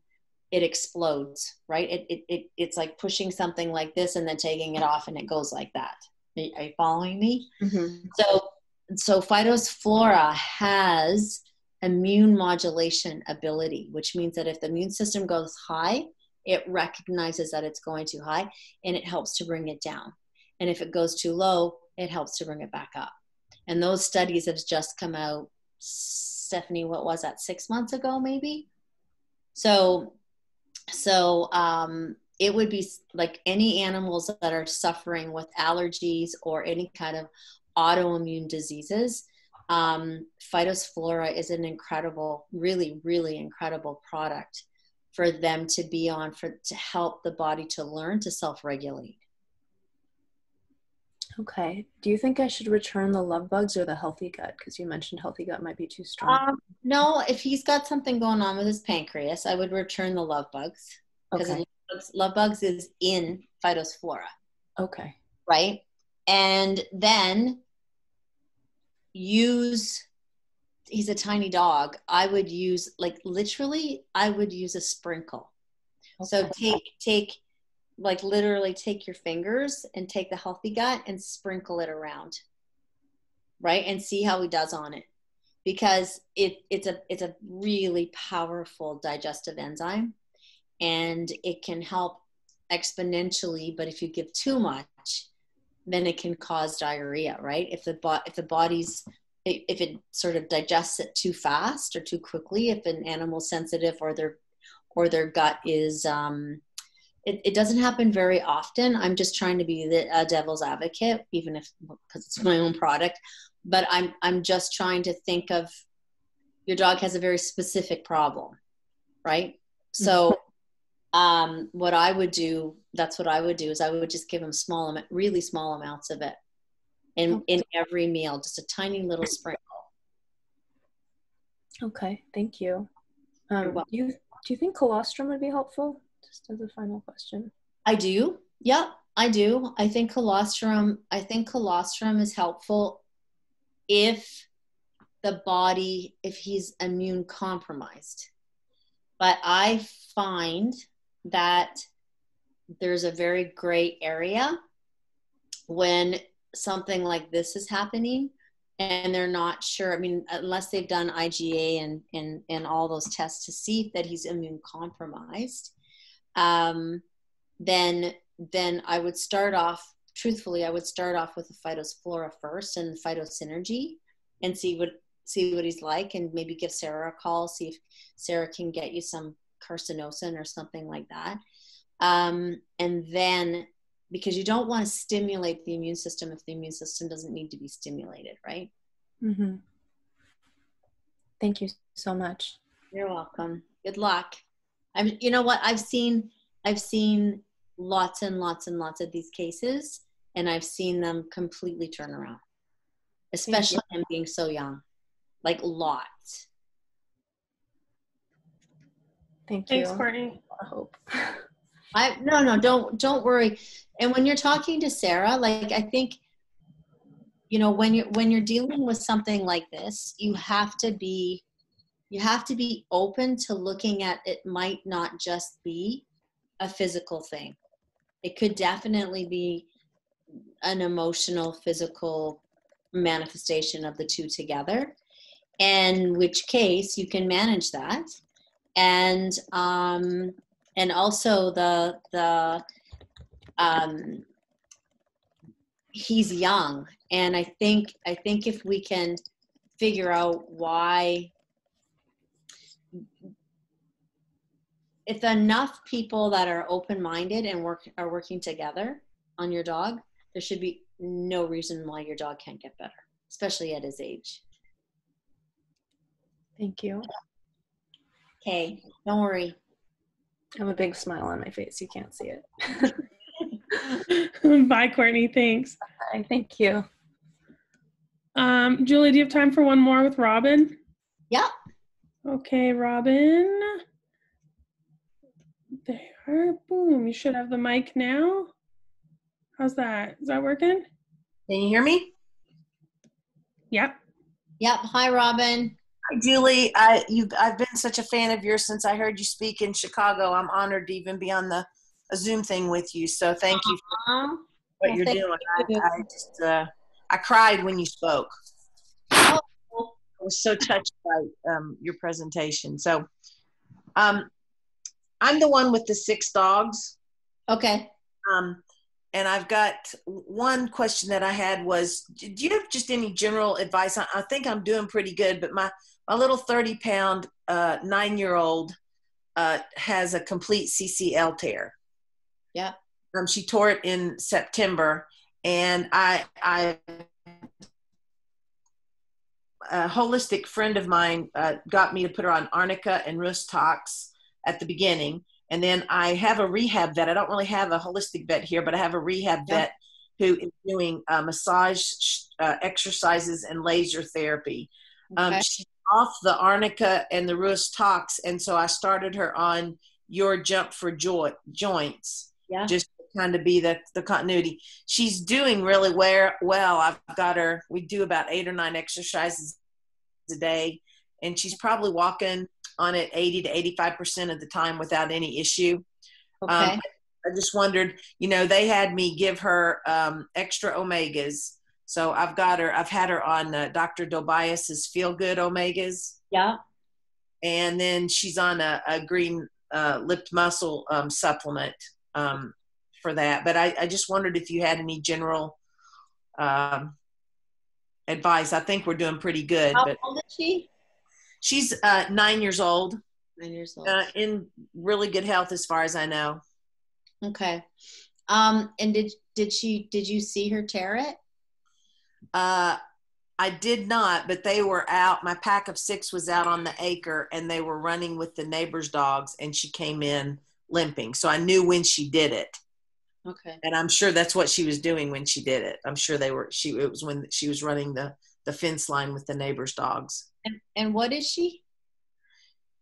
Speaker 2: it explodes right? It, it, it it's like pushing something like this and then taking it off and it goes like that. Are you following me? Mm-hmm. so so Fido's Flora has immune modulation ability which means that if the immune system goes high it recognizes that it's going too high and it helps to bring it down. And if it goes too low, it helps to bring it back up. And those studies have just come out, Stephanie, what was that, six months ago, maybe? So, so um, it would be like any animals that are suffering with allergies or any kind of autoimmune diseases. Um, Fido's Flora is an incredible, really, really incredible product for them to be on for to help the body to learn to self-regulate.
Speaker 6: Okay. Do you think i should return the love bugs or the healthy gut? Because you mentioned healthy gut might be too strong. Um,
Speaker 2: no if he's got something going on with his pancreas i would return the love bugs. Because okay. love, bugs is in Fido's Flora
Speaker 6: okay.
Speaker 2: Right? And then use he's a tiny dog, I would use like literally I would use a sprinkle. Okay. So take take like literally take your fingers and take the healthy gut and sprinkle it around. Right? And see how he does on it. Because it it's a it's a really powerful digestive enzyme and it can help exponentially, but if you give too much, then it can cause diarrhea, right? If the bo- if the body's if it sort of digests it too fast or too quickly if an animal sensitive or their or their gut is um, it, it, doesn't happen very often. I'm just trying to be the uh, devil's advocate even if because it's my own product. But i'm i'm just trying to think of your dog has a very specific problem right? So um, what i would do that's what i would do is i would just give them small really small amounts of it in in every meal, just a tiny little sprinkle.
Speaker 6: Okay, thank you. Um, do you do you think colostrum would be helpful? Just as a final question.
Speaker 2: I do. Yep, I do. I think colostrum. I think colostrum is helpful if the body if he's immune compromised. But I find that there's a very gray area when something like this is happening and they're not sure. I mean, unless they've done IgA and and and all those tests to see that he's immune compromised, um, then then I would start off. Truthfully, I would start off with the Fido's Flora first and phytosynergy, and see what see what he's like, and maybe give Sarah a call, see if Sarah can get you some carcinosin or something like that. Um, and then because you don't want to stimulate the immune system if the immune system doesn't need to be stimulated, right?
Speaker 6: Mm-hmm. Thank you so much.
Speaker 2: You're welcome. Good luck. I'm. You know what? I've seen. I've seen lots and lots and lots of these cases, and I've seen them completely turn around, especially him being so young, like lots.
Speaker 6: Thank you.
Speaker 1: Thanks, Courtney.
Speaker 6: I hope.
Speaker 2: I no no don't don't worry. And when you're talking to Sarah, like I think you know when you're when you're dealing with something like this you have to be you have to be open to looking at it might not just be a physical thing it could definitely be an emotional physical manifestation of the two together in which case you can manage that and um and also the the um he's young. And i think i think if we can figure out why if enough people that are open-minded and work are working together on your dog there should be no reason why your dog can't get better especially at his age.
Speaker 6: Thank you.
Speaker 2: okay don't worry
Speaker 6: I have a big smile on my face. You can't see it.
Speaker 1: Bye, Courtney. Thanks.
Speaker 6: Hi, thank you.
Speaker 1: Um, Julie, do you have time for one more with Robin?
Speaker 2: Yep.
Speaker 1: Okay, Robin. There. Boom. You should have the mic now. How's that? Is that working?
Speaker 7: Can you hear me?
Speaker 1: Yep.
Speaker 2: yep hi robin
Speaker 7: Hi, Julie. I you've I've been such a fan of yours since I heard you speak in Chicago. I'm honored to even be on the a Zoom thing with you. So thank you for what
Speaker 2: Well,
Speaker 7: you're doing.
Speaker 2: you.
Speaker 7: I, I just uh, I cried when you spoke.
Speaker 2: Oh.
Speaker 7: I was so touched by um, your presentation. So, um, I'm the one with the six dogs.
Speaker 2: okay
Speaker 7: Um, and I've got one question that I had was, do you have just any general advice? I, I think I'm doing pretty good, but my, my little 30 pound, uh, nine year old, uh, has a complete CCL tear.
Speaker 2: Yep.
Speaker 7: Um, she tore it in September and I, I, a holistic friend of mine uh, got me to put her on arnica and Rhus tox at the beginning and then I have a rehab vet. I don't really have a holistic vet here, but I have a rehab
Speaker 2: Yeah.
Speaker 7: vet who is doing uh, massage uh, exercises and laser therapy. Um,
Speaker 2: Okay.
Speaker 7: she's off the arnica and the Rhus tox, and so I started her on your jump for joy, joints
Speaker 2: yeah
Speaker 7: just to kind of be the, the continuity. She's doing really well. Well, I've got her. We do about eight or nine exercises a day, and she's probably walking on it 80 to 85 percent of the time without any issue.
Speaker 2: okay
Speaker 7: Um, I just wondered, you know, they had me give her um, extra omegas. So I've got her. I've had her on uh, Dr. Dobias's Feel Good Omegas,
Speaker 2: yeah
Speaker 7: and then she's on a, a green uh, lipped mussel um, supplement um, for that. But I, I just wondered if you had any general um, advice. I think we're doing pretty good.
Speaker 2: how
Speaker 7: But
Speaker 2: old is she
Speaker 7: she's uh, nine years old,
Speaker 2: nine years old
Speaker 7: uh, in really good health as far as I know.
Speaker 2: okay um and did did she did you see her tear it
Speaker 7: Uh, I did not, but they were out. My pack of six was out on the acre, and they were running with the neighbor's dogs, and she came in limping. So I knew when she did it,
Speaker 2: okay
Speaker 7: and I'm sure that's what she was doing when she did it. I'm sure they were. She it was when she was running the the fence line with the neighbor's dogs.
Speaker 2: and, and what is she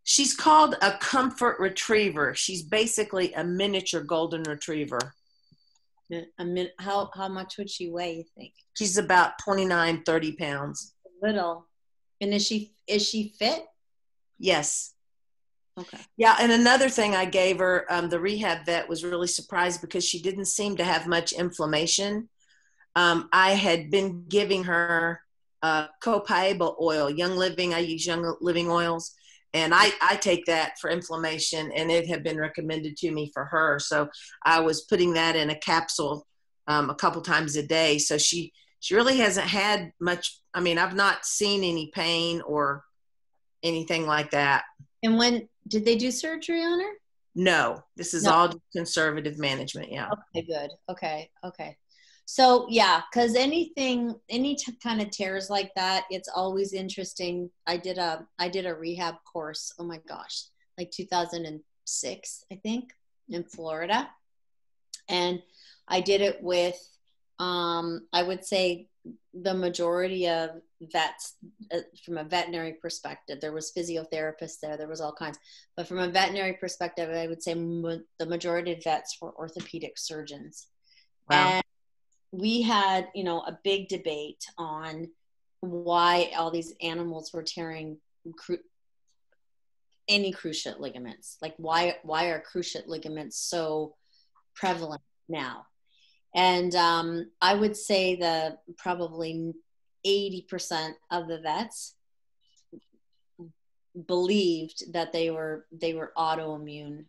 Speaker 7: She's called a comfort retriever. She's basically a miniature golden retriever.
Speaker 2: A min- how how much would she weigh you think
Speaker 7: She's about 29, 30 pounds.
Speaker 2: little and is she is she fit
Speaker 7: Yes.
Speaker 2: okay
Speaker 7: Yeah, and another thing I gave her, um, the rehab vet was really surprised because she didn't seem to have much inflammation. Um, I had been giving her uh, copaiba oil, Young Living. I use Young Living oils, and I, I take that for inflammation, and it had been recommended to me for her. So I was putting that in a capsule um, a couple times a day. So she she really hasn't had much. I mean, I've not seen any pain or anything like that.
Speaker 2: and when did they do surgery on her
Speaker 7: No, this is
Speaker 2: No.
Speaker 7: all conservative management. Yeah.
Speaker 2: Okay, good. Okay, okay. So yeah, because anything, any t- kind of tears like that, it's always interesting. I did a, I did a rehab course. Oh my gosh, like 2006, I think, in Florida, and I did it with, um, I would say, the majority of vets uh, from a veterinary perspective. There was physiotherapists there. There was all kinds. But from a veterinary perspective, I would say m- the majority of vets were orthopedic surgeons.
Speaker 7: Wow.
Speaker 2: And we had you know a big debate on why all these animals were tearing cru- any cruciate ligaments. Like why why are cruciate ligaments so prevalent now? And um, i would say that probably 80% of the vets believed that they were they were autoimmune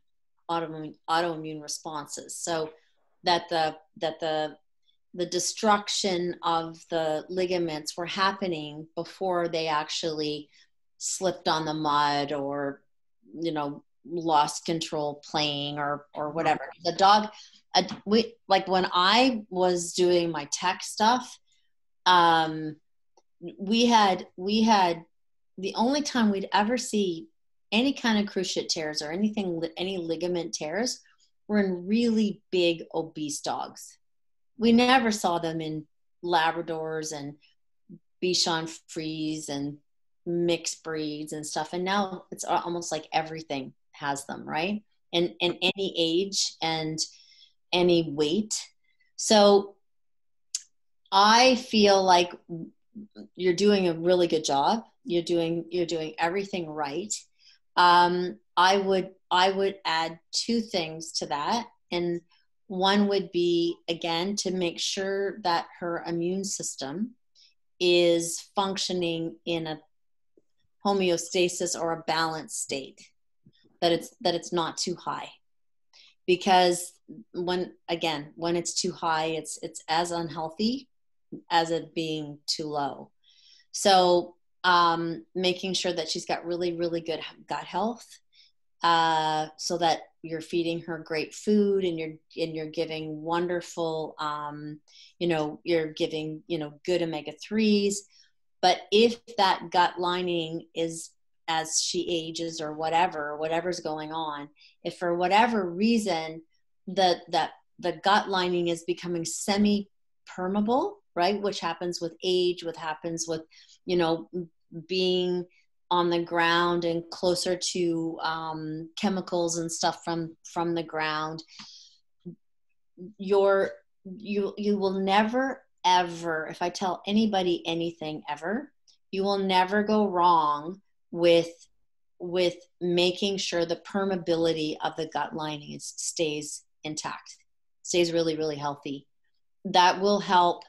Speaker 2: autoimmune autoimmune responses. So that the that the the destruction of the ligaments were happening before they actually slipped on the mud or you know lost control playing or or whatever. The dog uh, we like when i was doing my tech stuff um we had we had the only time we'd ever see any kind of cruciate tears or anything any ligament tears were in really big obese dogs we never saw them in labradors and bichon frise and mixed breeds and stuff. And now it's almost like everything has them right? And and any age and any weight. So i feel like you're doing a really good job. You're doing you're doing everything right. Um, i would i would add two things to that. And one would be again to make sure that her immune system is functioning in a homeostasis or a balanced state that it's that it's not too high. Because when again when it's too high it's it's as unhealthy as it being too low. So um, making sure that she's got really really good gut health uh, so that you're feeding her great food and you're and you're giving wonderful um, you know you're giving you know good omega 3s but if that gut lining is as she ages or whatever whatever's going on if for whatever reason the that the gut lining is becoming semi permeable right which happens with age what happens with you know being on the ground and closer to um, chemicals and stuff from from the ground your you you will never ever if i tell anybody anything ever you will never go wrong with with making sure the permeability of the gut lining is, stays intact stays really really healthy. That will help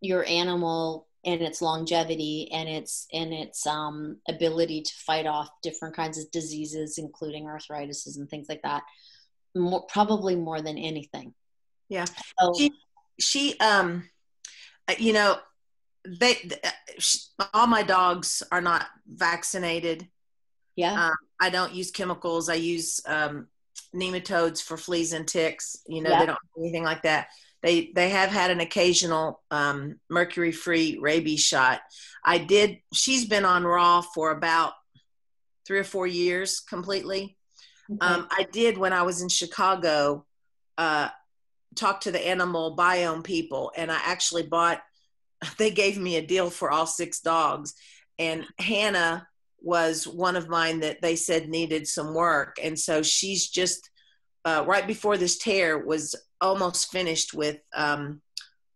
Speaker 2: your animal and its longevity and its and its um, ability to fight off different kinds of diseases, including arthritis and things like that. More, probably more than anything.
Speaker 7: Yeah. So, she, she, um, uh, you know, they, uh, she, all my dogs are not vaccinated.
Speaker 2: Yeah.
Speaker 7: Um, I don't use chemicals. I use um, nematodes for fleas and ticks. You know,
Speaker 2: yeah.
Speaker 7: they don't do anything like that. They they have had an occasional um, mercury free rabies shot. I did. She's been on raw for about three or four years completely. Okay. Um, I did when I was in Chicago. Uh, talk to the AnimalBiome people, and I actually bought. They gave me a deal for all six dogs, and Hannah was one of mine that they said needed some work, and so she's just uh, right before this tear was almost finished with um,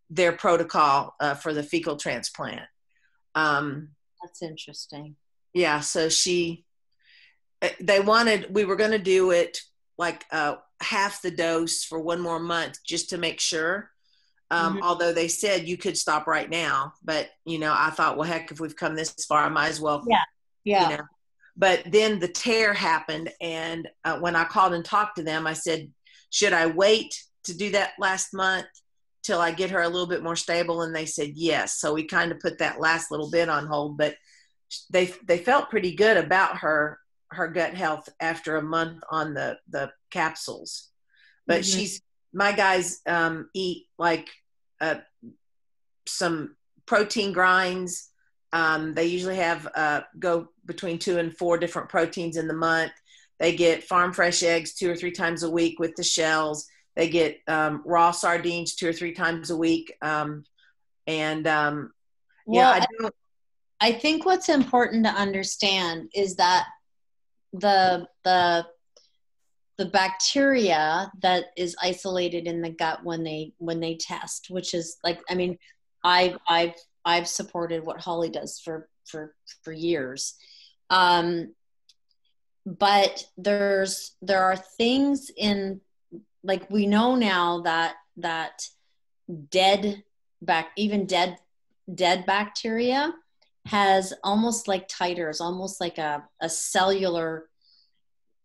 Speaker 7: their protocol uh, for the fecal transplant. Um,
Speaker 2: That's interesting.
Speaker 7: Yeah, so she, uh, they wanted, we were going to do it like uh, half the dose for one more month just to make sure. Um, mm-hmm. Although they said you could stop right now, but you know, I thought, well, heck, if we've come this far, I might as well.
Speaker 2: Yeah, yeah.
Speaker 7: You know, but then the tear happened, and uh, when I called and talked to them, I said, should I wait to do that last month till I get her a little bit more stable? And they said yes. So we kind of put that last little bit on hold, but they they felt pretty good about her her gut health after a month on the the capsules. But mm-hmm. she's my guys um, eat like uh, some protein grinds. Um, they usually have uh, go between two and four different proteins in the month. They get farm fresh eggs two or three times a week with the shells. They get um, raw sardines two or three times a week. Um, and um,
Speaker 2: well, yeah, I, I think what's important to understand is that the the the bacteria that is isolated in the gut when they when they test which is like i mean i've i've i've supported what holly does for for for years um but there's there are things in like we know now that that dead back even dead dead bacteria has almost like titers almost like a, a cellular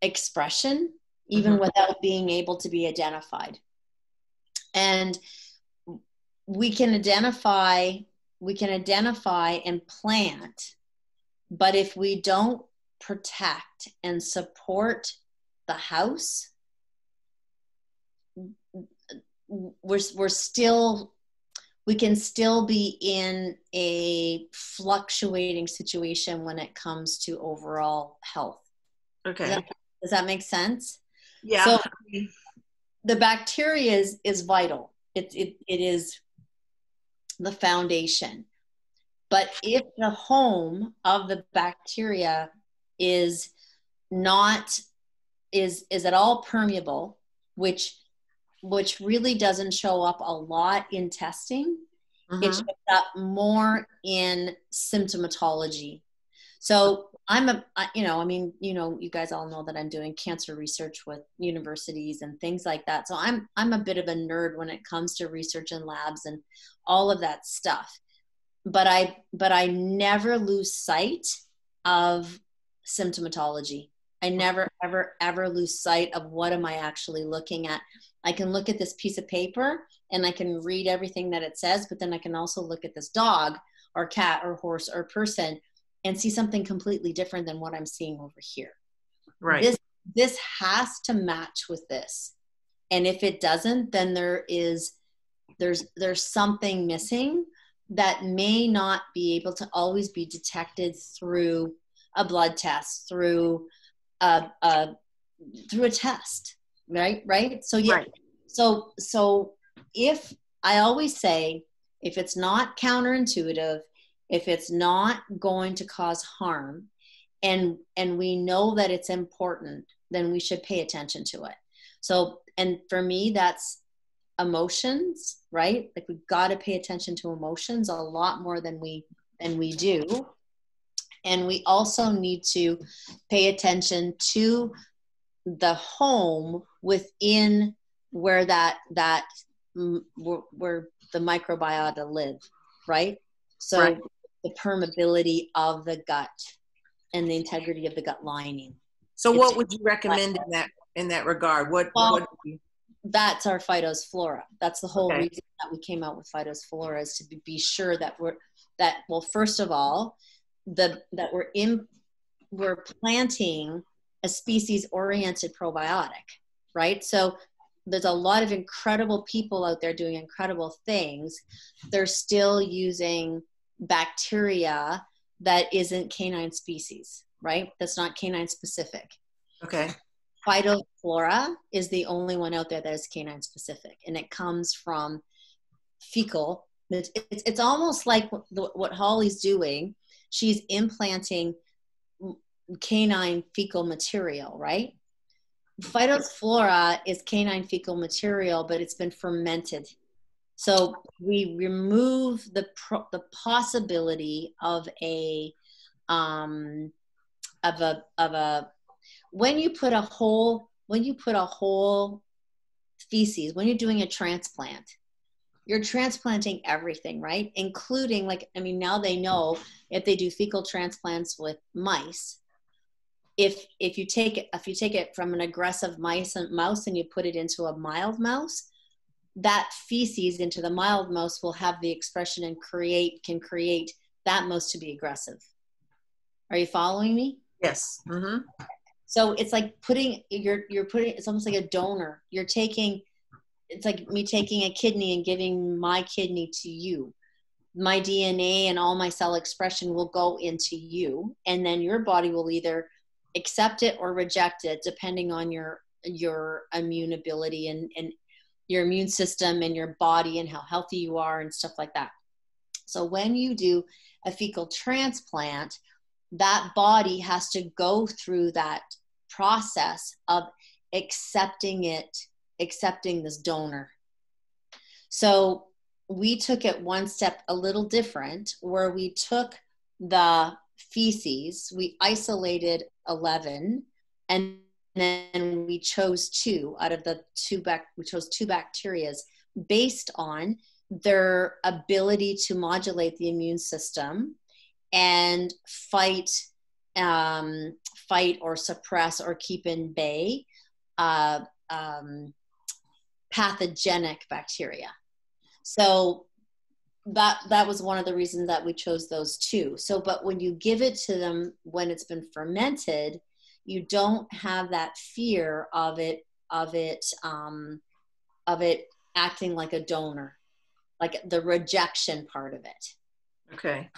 Speaker 2: expression even mm-hmm. without being able to be identified and we can identify we can identify and plant but if we don't protect and support the house we're, we're still we can still be in a fluctuating situation when it comes to overall health.
Speaker 7: Okay.
Speaker 2: Does that, does that make sense?
Speaker 7: Yeah.
Speaker 2: So the bacteria is is vital. It, it, it is the foundation. But if the home of the bacteria is not is is at all permeable which which really doesn't show up a lot in testing mm-hmm. it shows up more in symptomatology so i'm a you know i mean you know you guys all know that i'm doing cancer research with universities and things like that so i'm i'm a bit of a nerd when it comes to research and labs and all of that stuff but i but i never lose sight of symptomatology. I never, ever, ever lose sight of what am I actually looking at. I can look at this piece of paper and I can read everything that it says, but then I can also look at this dog or cat or horse or person and see something completely different than what I'm seeing over here.
Speaker 7: Right.
Speaker 2: This this has to match with this. And if it doesn't, then there is there's there's something missing that may not be able to always be detected through a blood test, through a, a through a test, right? Right. So yeah. Right. So so if I always say if it's not counterintuitive, if it's not going to cause harm, and and we know that it's important, then we should pay attention to it. So and for me, that's emotions, right? Like we've got to pay attention to emotions a lot more than we than we do and we also need to pay attention to the home within where that that mm, where, where the microbiota live right so right. the permeability of the gut and the integrity of the gut lining
Speaker 7: so what would you recommend in that in that regard what, well, what you...
Speaker 2: that's our Fido's Flora. that's the whole okay. reason that we came out with Fido's Flora is to be, be sure that we're that well first of all the that we're in we're planting a species oriented probiotic right? So there's a lot of incredible people out there doing incredible things. They're still using bacteria that isn't canine species right? That's not canine specific.
Speaker 7: Okay.
Speaker 2: Fido's Flora is the only one out there that is canine specific and it comes from fecal. It's, it's, it's almost like what, what holly's doing. She's implanting canine fecal material, right? Fido's Flora is canine fecal material, but it's been fermented. So we remove the pro- the possibility of a um, of a of a when you put a whole when you put a whole feces when you're doing a transplant you're transplanting everything, right? Including like, I mean, now they know if they do fecal transplants with mice, if if you take it if you take it from an aggressive mice and mouse and you put it into a mild mouse, that feces into the mild mouse will have the expression and create can create that mouse to be aggressive. Are you following me?
Speaker 7: Yes. Mm-hmm.
Speaker 2: So it's like putting you're you're putting it's almost like a donor. You're taking it's like me taking a kidney and giving my kidney to you my dna and all my cell expression will go into you and then your body will either accept it or reject it depending on your your immune ability and and your immune system and your body and how healthy you are and stuff like that so when you do a fecal transplant that body has to go through that process of accepting it, accepting this donor. So we took it one step a little different, where we took the feces, we isolated 11, and then we chose two out of the two back, we chose two bacterias based on their ability to modulate the immune system and fight um, fight or suppress or keep in bay uh, um, pathogenic bacteria. So that that was one of the reasons that we chose those two. So, but when you give it to them when it's been fermented, you don't have that fear of it of it um, of it acting like a donor, like the rejection part of it.
Speaker 7: Okay.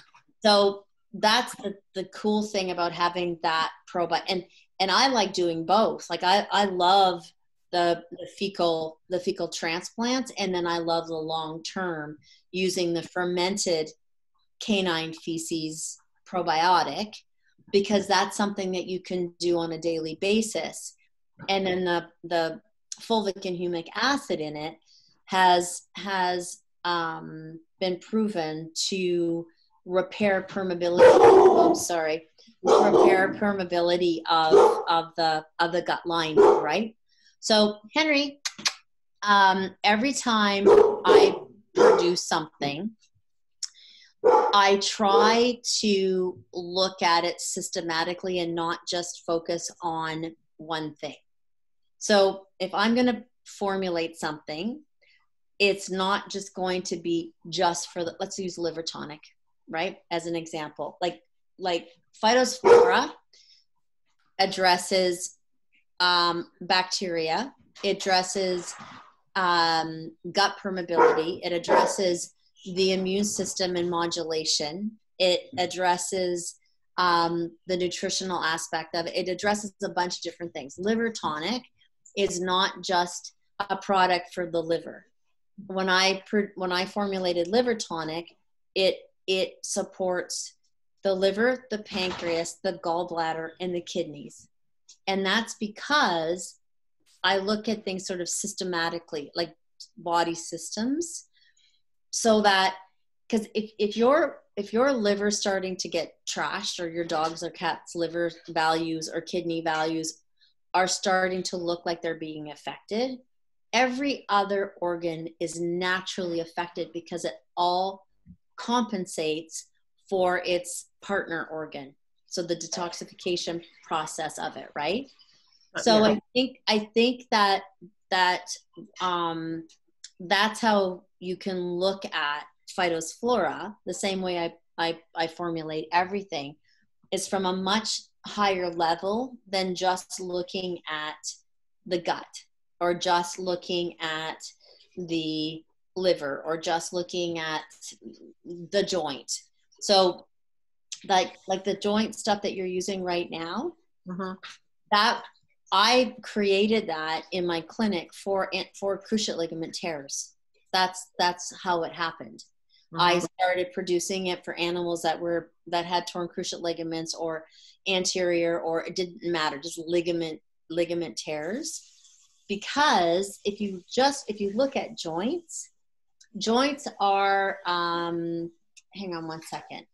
Speaker 2: So that's the, the cool thing about having that probiotic and and I like doing both. Like I, I love the, the fecal the fecal transplants and then I love the long term using the fermented canine feces probiotic because that's something that you can do on a daily basis. And then the the fulvic and humic acid in it has has um, been proven to repair permeability. Oh, sorry, repair permeability of of the of the gut lining, right? So Henry, um, every time I produce something, I try to look at it systematically and not just focus on one thing. So if I'm going to formulate something, it's not just going to be just for the let's use liver tonic right as an example like like Fido's Flora addresses um, bacteria. It addresses um, gut permeability. It addresses the immune system and modulation. It addresses um, the nutritional aspect of it. It addresses a bunch of different things. Liver tonic is not just a product for the liver. When I when I formulated liver tonic, it it supports the liver, the pancreas, the gallbladder, and the kidneys, and that's because I look at things sort of systematically, like body systems, so that because if if your if your liver starting to get trashed or your dog's or cat's liver values or kidney values are starting to look like they're being affected every other organ is naturally affected because it all compensates for its partner organ so the detoxification process of it right uh, so yeah. i think i think that that um that's how you can look at Fido's Flora the same way i i, I formulate everything is from a much higher level than just looking at the gut or just looking at the liver or just looking at the joint so like like the joint stuff that you're using right now
Speaker 7: mm-hmm.
Speaker 2: that i created that in my clinic for for cruciate ligament tears that's that's how it happened mm-hmm. i started producing it for animals that were that had torn cruciate ligaments or anterior or it didn't matter just ligament ligament tears because if you just if you look at joints joints are um hang on one second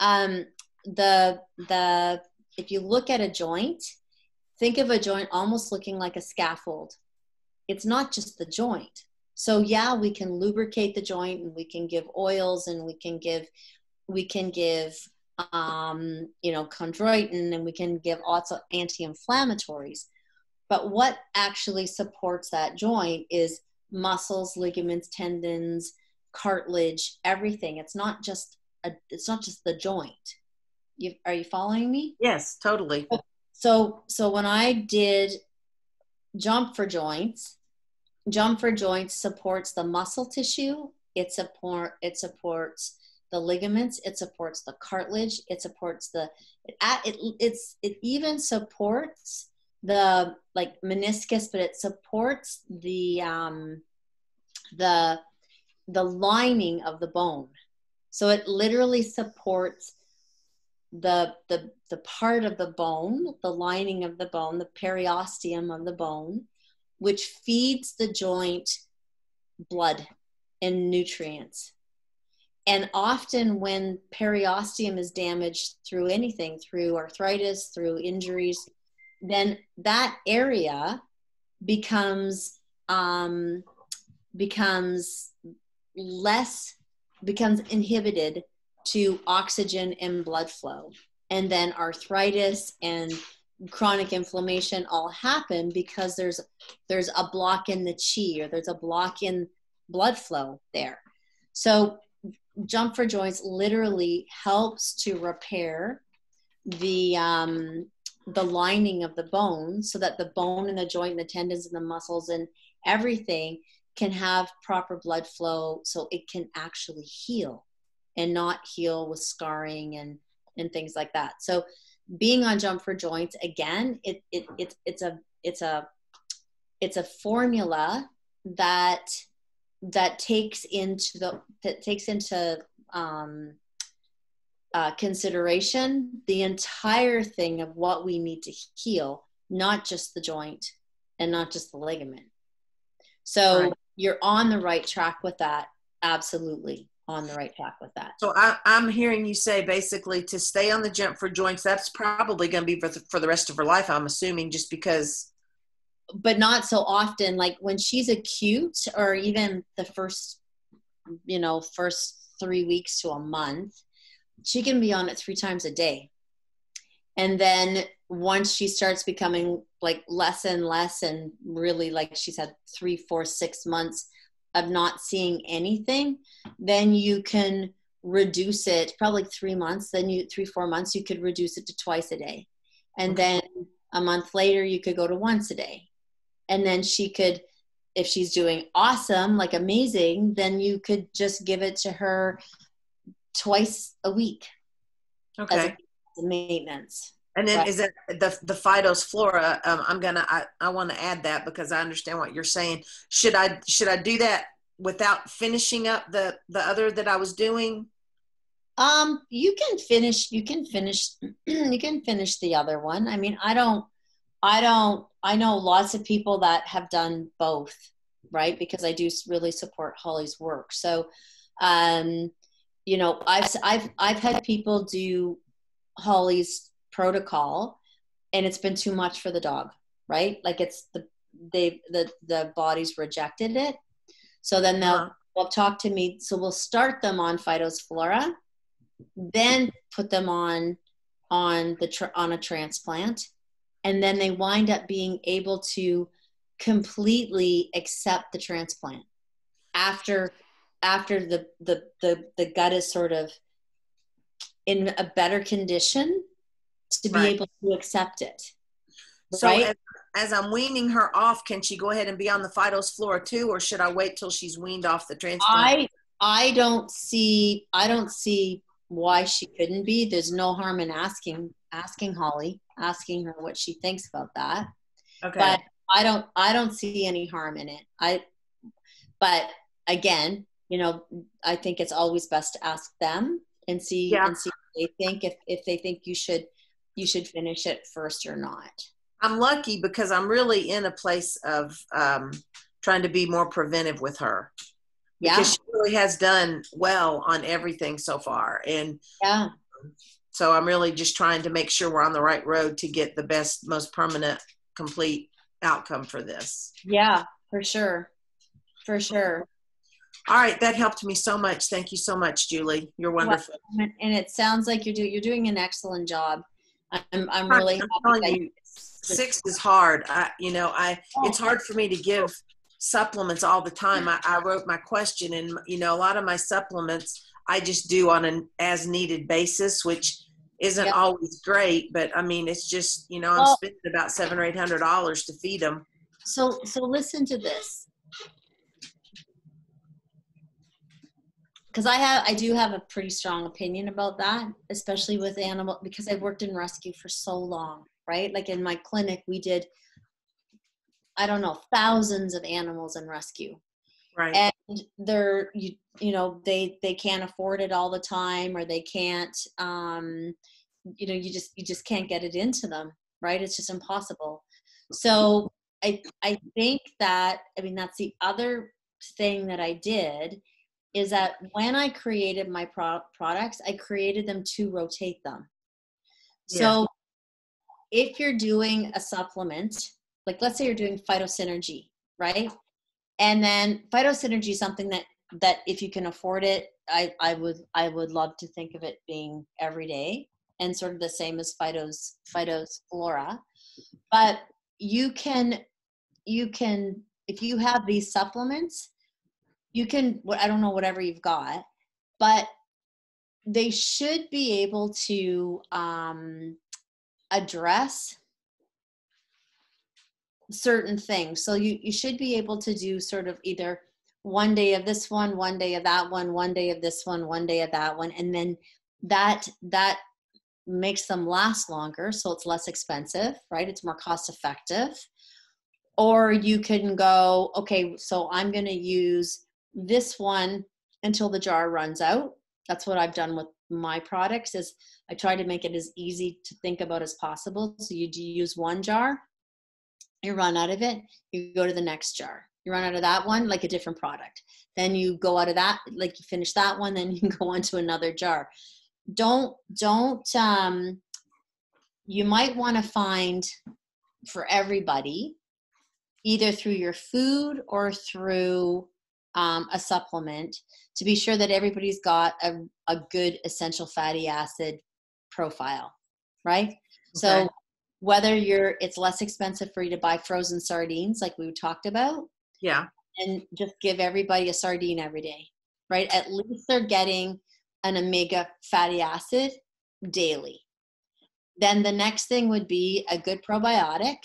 Speaker 2: um the the if you look at a joint think of a joint almost looking like a scaffold it's not just the joint so yeah we can lubricate the joint and we can give oils and we can give we can give um, you know, chondroitin, and we can give also anti-inflammatories. But what actually supports that joint is muscles, ligaments, tendons, cartilage, everything. It's not just a, it's not just the joint. You, are you following me?
Speaker 7: Yes, totally.
Speaker 2: So, so when I did jump for joints, jump for joints supports the muscle tissue. It support it supports the ligaments it supports the cartilage it supports the it, it it's it even supports the like meniscus but it supports the um the the lining of the bone so it literally supports the the the part of the bone, the lining of the bone, the periosteum of the bone, which feeds the joint blood and nutrients. And often, when periosteum is damaged through anything, through arthritis, through injuries, then that area becomes um, becomes less becomes inhibited to oxygen and blood flow. And then arthritis and chronic inflammation all happen because there's there's a block in the chi or there's a block in blood flow there. So jump for joints literally helps to repair the um, the lining of the bone so that the bone and the joint and the tendons and the muscles and everything can have proper blood flow so it can actually heal and not heal with scarring and and things like that so being on jump for joints again it, it, it it's a it's a it's a formula that that takes into the that takes into um, uh, consideration the entire thing of what we need to heal, not just the joint and not just the ligament. So right. You're on the right track with that. Absolutely on the right track with that.
Speaker 7: So I, am hearing you say basically to stay on the jump for joints. That's probably going to be for the, for the rest of her life. I'm assuming just because.
Speaker 2: But not so often. Like when she's acute, or even the first, you know, first three weeks to a month, she can be on it three times a day. And then once she starts becoming like less and less, and really like she's had three, four, six months of not seeing anything, then you can reduce it probably three months, then you, three, four months, you could reduce it to twice a day. And then a month later, you could go to once a day. And then she could, if she's doing awesome, like amazing, then you could just give it to her twice a week.
Speaker 7: Okay.
Speaker 2: A maintenance.
Speaker 7: And then right. is it the the Fido's Flora? Um, I'm gonna I, I want to add that because I understand what you're saying. Should I should I do that without finishing up the the other that I was doing?
Speaker 2: Um, you can finish. You can finish. you can finish the other one. I mean, I don't. I don't. I know lots of people that have done both, right? Because I do really support Holly's work. So, um, you know, I've I've I've had people do Holly's protocol, and it's been too much for the dog, right? Like it's the they the the body's rejected it, so then they'll uh-huh. they'll talk to me. So we'll start them on Fido's Flora, then put them on on the tra- on a transplant, and then they wind up being able to completely accept the transplant after after the the the, the gut is sort of in a better condition to be right. able to accept it
Speaker 7: so right? as, as, i'm weaning her off can she go ahead and be on the Fido's Flora too or should i wait till she's weaned off the transplant?
Speaker 2: I i don't see i don't see why she couldn't be. There's no harm in asking asking holly asking her what she thinks about that. Okay. But i don't i don't see any harm in it. I but again you know, I think it's always best to ask them and see yeah. and see what they think if if they think you should you should finish it first or not.
Speaker 7: I'm lucky because I'm really in a place of um, trying to be more preventive with her. Yeah. Because she really has done well on everything so far. And
Speaker 2: yeah.
Speaker 7: So I'm really just trying to make sure we're on the right road to get the best, most permanent, complete outcome for this.
Speaker 2: Yeah, for sure. For sure.
Speaker 7: All right, that helped me so much. Thank you so much, Julie. You're wonderful.
Speaker 2: Well, and it sounds like you're doing you're doing an excellent job. I'm I'm really
Speaker 7: I'm happy. You, six is hard. I, you know, I oh. it's hard for me to give supplements all the time. I, I wrote my question, and you know, a lot of my supplements I just do on an as needed basis, which isn't yep. always great. But I mean, it's just you know, I'm well, spending about seven or eight hundred dollars to feed them.
Speaker 2: So so listen to this because I have I do have a pretty strong opinion about that, especially with animal because I've worked in rescue for so long, right? Like in my clinic, we did I don't know thousands of animals in rescue,
Speaker 7: right?
Speaker 2: And they're you you know they they can't afford it all the time, or they can't um, you know you just you just can't get it into them right it's just impossible so i i think that i mean that's the other thing that i did is that when i created my pro- products i created them to rotate them. So if you're doing a supplement like let's say you're doing phytosynergy right? And then phytosynergy is something that that if you can afford it i i would i would love to think of it being every day and sort of the same as Fido's Fido's Flora but you can you can if you have these supplements you can i don't know whatever you've got but they should be able to um, address certain things. So you you should be able to do sort of either one day of this one one day of that one one day of this one one day of that one and then that that makes them last longer so it's less expensive right? It's more cost effective or you can go okay so i'm going to use this one until the jar runs out. That's what i've done with my products is i try to make it as easy to think about as possible. So you do use one jar you run out of it you go to the next jar. You run out of that one like a different product. Then you go out of that like you finish that one then you can go on to another jar. Don't don't um you might want to find for everybody either through your food or through um, a supplement to be sure that everybody's got a, a good essential fatty acid profile right? Okay. so whether you're it's less expensive for you to buy frozen sardines like we talked about
Speaker 7: yeah.
Speaker 2: and just give everybody a sardine every day right? At least they're getting an omega fatty acid daily. Then the next thing would be a good probiotic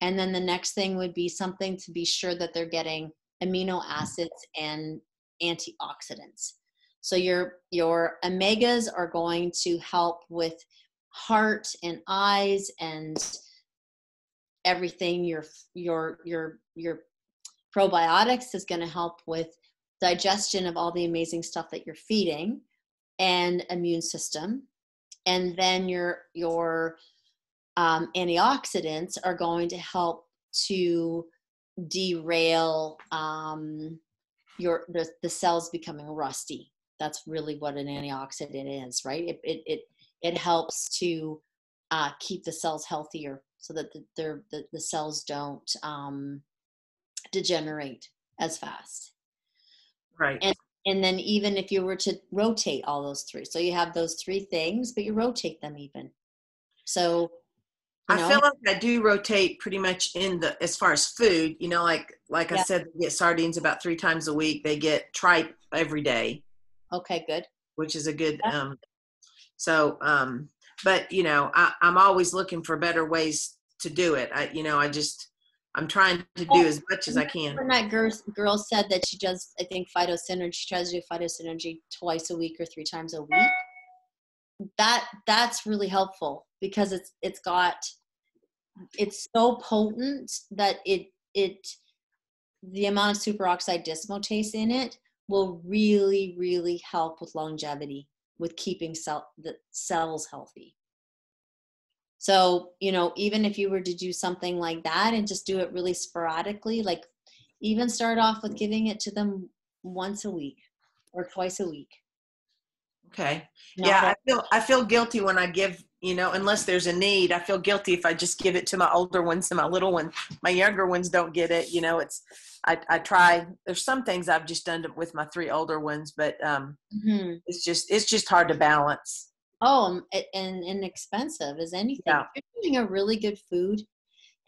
Speaker 2: and then the next thing would be something to be sure that they're getting amino acids and antioxidants. So your your omegas are going to help with heart and eyes and everything. Your your your your probiotics is going to help with digestion of all the amazing stuff that you're feeding and immune system. And then your your um, antioxidants are going to help to derail um, your the, the cells becoming rusty. That's really what an antioxidant is right? It it it, it helps to uh, keep the cells healthier so that the, the, the cells don't um, degenerate as fast.
Speaker 7: Right.
Speaker 2: And and then even if you were to rotate all those three so you have those three things but you rotate them even. So
Speaker 7: I feel like I do rotate pretty much in the as far as food. You know, like like yeah. I said, they get sardines about three times a week. They get tripe every day.
Speaker 2: Okay, good.
Speaker 7: Which is a good. Yeah. Um, so, um, but you know, I, I'm always looking for better ways to do it. I, you know, I just I'm trying to do as much as I can.
Speaker 2: When that girl, girl said that she does, I think phytosynergy. She tries to do phytosynergy twice a week or three times a week. That that's really helpful because it's it's got it's so potent that it it the amount of superoxide dismutase in it will really really help with longevity with keeping cell the cells healthy. So you know even if you were to do something like that and just do it really sporadically like even start off with giving it to them once a week or twice a week.
Speaker 7: Okay. Not yeah I feel i feel guilty when i give you know unless there's a need i feel guilty if i just give it to my older ones and my little ones my younger ones don't get it you know it's i, I try there's some things i've just done with my three older ones but um mm-hmm. it's just it's just hard to balance
Speaker 2: oh um, and inexpensive as anything yeah. if you're doing a really good food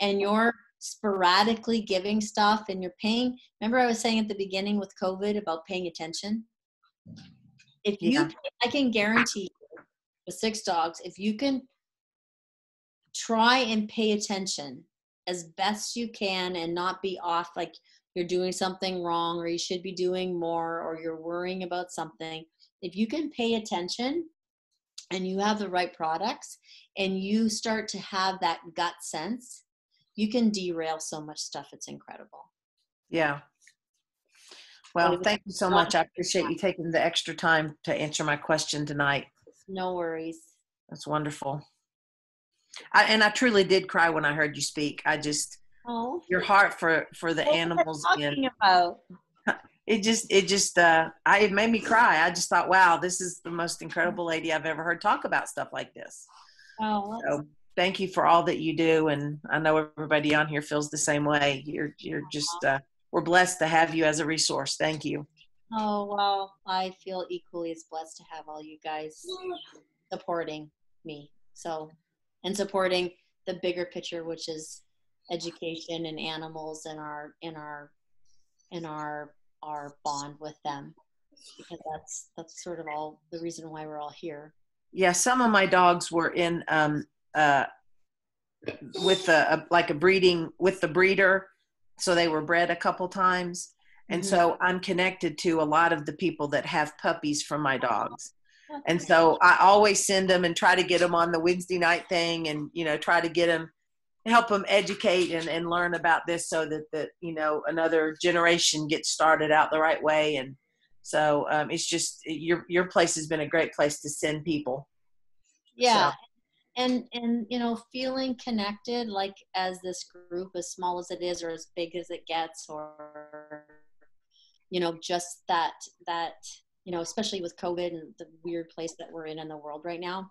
Speaker 2: and you're sporadically giving stuff and you're paying remember i was saying at the beginning with covid about paying attention if you yeah. i can guarantee with six dogs, if you can try and pay attention as best you can and not be off like you're doing something wrong or you should be doing more or you're worrying about something, if you can pay attention and you have the right products and you start to have that gut sense, you can derail so much stuff. It's incredible.
Speaker 7: Yeah. Well, thank you so much. I appreciate you taking the extra time to answer my question tonight.
Speaker 2: No worries.
Speaker 7: That's wonderful. I, and I truly did cry when I heard you speak. I just
Speaker 2: Oh,
Speaker 7: your heart for for the
Speaker 2: what
Speaker 7: animals
Speaker 2: talking about?
Speaker 7: it just it just uh I it made me cry. I just thought, wow, this is the most incredible lady I've ever heard talk about stuff like this.
Speaker 2: Oh,
Speaker 7: So thank you for all that you do, and I know everybody on here feels the same way. You're you're just uh, we're blessed to have you as a resource. Thank you.
Speaker 2: Oh well, I feel equally as blessed to have all you guys supporting me. So, and supporting the bigger picture, which is education and animals and our in our in our our bond with them, because that's that's sort of all the reason why we're all here.
Speaker 7: Yeah, some of my dogs were in um uh with a, a like a breeding with the breeder, so they were bred a couple times. And
Speaker 2: Mhm.
Speaker 7: so I'm connected to a lot of the people that have puppies from my dogs. And so I always send them and try to get them on the Wednesday night thing and, you know, try to get them, help them educate and, and learn about this so that, that, you know, another generation gets started out the right way. And so um, it's just, your, your place has been a great place to send people.
Speaker 2: yeah and and you know feeling connected like as this group as small as it is or as big as it gets or you know just that that you know especially with covid and the weird place that we're in in the world right now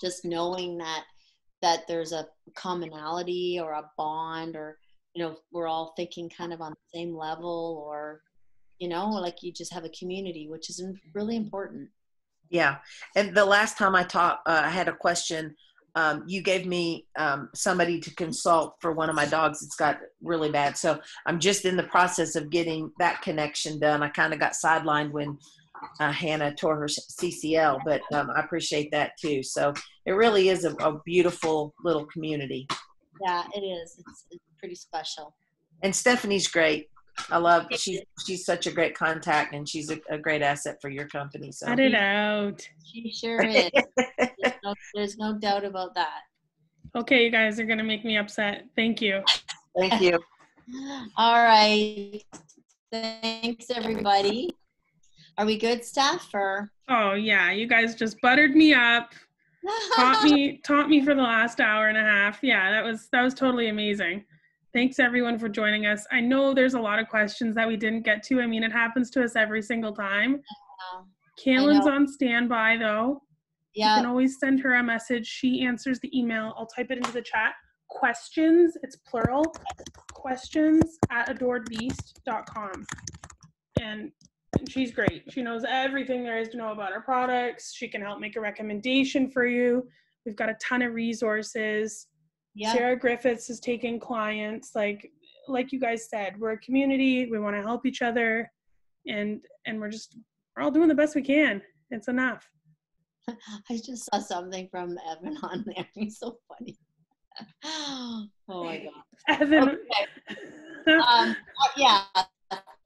Speaker 2: just knowing that that there's a commonality or a bond or you know we're all thinking kind of on the same level or you know like you just have a community which is really important
Speaker 7: Yeah, and the last time I talked, uh, I had a question. Um, you gave me um, somebody to consult for one of my dogs. It's got really bad, so I'm just in the process of getting that connection done. I kind of got sidelined when uh, Hannah tore her CCL, but um, I appreciate that too. So it really is a, a beautiful little community,
Speaker 2: yeah it is it's, it's pretty special
Speaker 7: and Stephanie's great. I love she's she's such a great contact, and she's a, a great asset for your company. So
Speaker 1: Cut it out.
Speaker 2: She sure is. there's, no, there's no doubt about that.
Speaker 1: Okay, you guys are gonna make me upset. Thank you.
Speaker 7: thank you.
Speaker 2: All right. Thanks, everybody. Are we good, Steph? Or
Speaker 1: Oh yeah, you guys just buttered me up, taught me taught me for the last hour and a half. Yeah, that was that was totally amazing. Thanks everyone for joining us. I know there's a lot of questions that we didn't get to. I mean, it happens to us every single time. Kaylin's on standby though. You can always send her a message. She answers the email. I'll type it into the chat. Questions, it's plural, questions at adoredbeast.com. And she's great. She knows everything there is to know about our products. She can help make a recommendation for you. We've got a ton of resources.
Speaker 2: yeah,
Speaker 1: Sarah Griffiths is taking clients. Like like you guys said, we're a community. We want to help each other and and we're just we're all doing the best we can. It's enough.
Speaker 2: I just saw something from Evan on there. He's so funny. oh my god.
Speaker 1: Evan.
Speaker 2: Um, uh, yeah,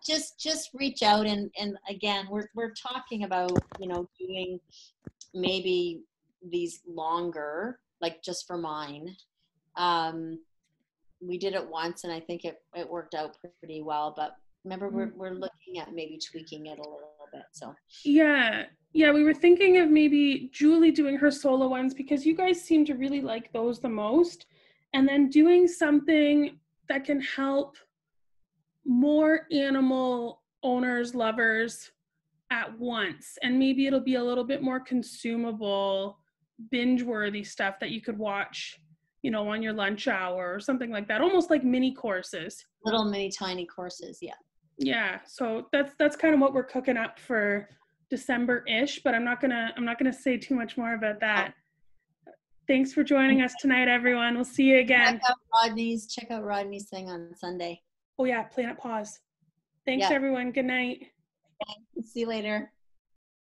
Speaker 2: just just reach out and and again, we're we're talking about you know doing maybe these longer, like just for mine. Um, we did it once, and I think it it worked out pretty well. But remember, we're we're looking at maybe tweaking it a little bit. So
Speaker 1: Yeah, yeah, we were thinking of maybe Julie doing her solo ones because you guys seem to really like those the most. And then doing something that can help more animal owners, lovers at once. And maybe it'll be a little bit more consumable, binge worthy stuff that you could watch, you know, on your lunch hour or something like that, almost like mini courses.
Speaker 2: little mini tiny courses, yeah.
Speaker 1: Yeah so that's that's kind of what we're cooking up for december-ish but i'm not gonna i'm not gonna say too much more about that thanks for joining us tonight everyone we'll see you again
Speaker 2: Check out Rodney's check out Rodney's thing on Sunday.
Speaker 1: oh yeah Planet Paws thanks
Speaker 2: Yeah.
Speaker 1: everyone good night
Speaker 2: See you later.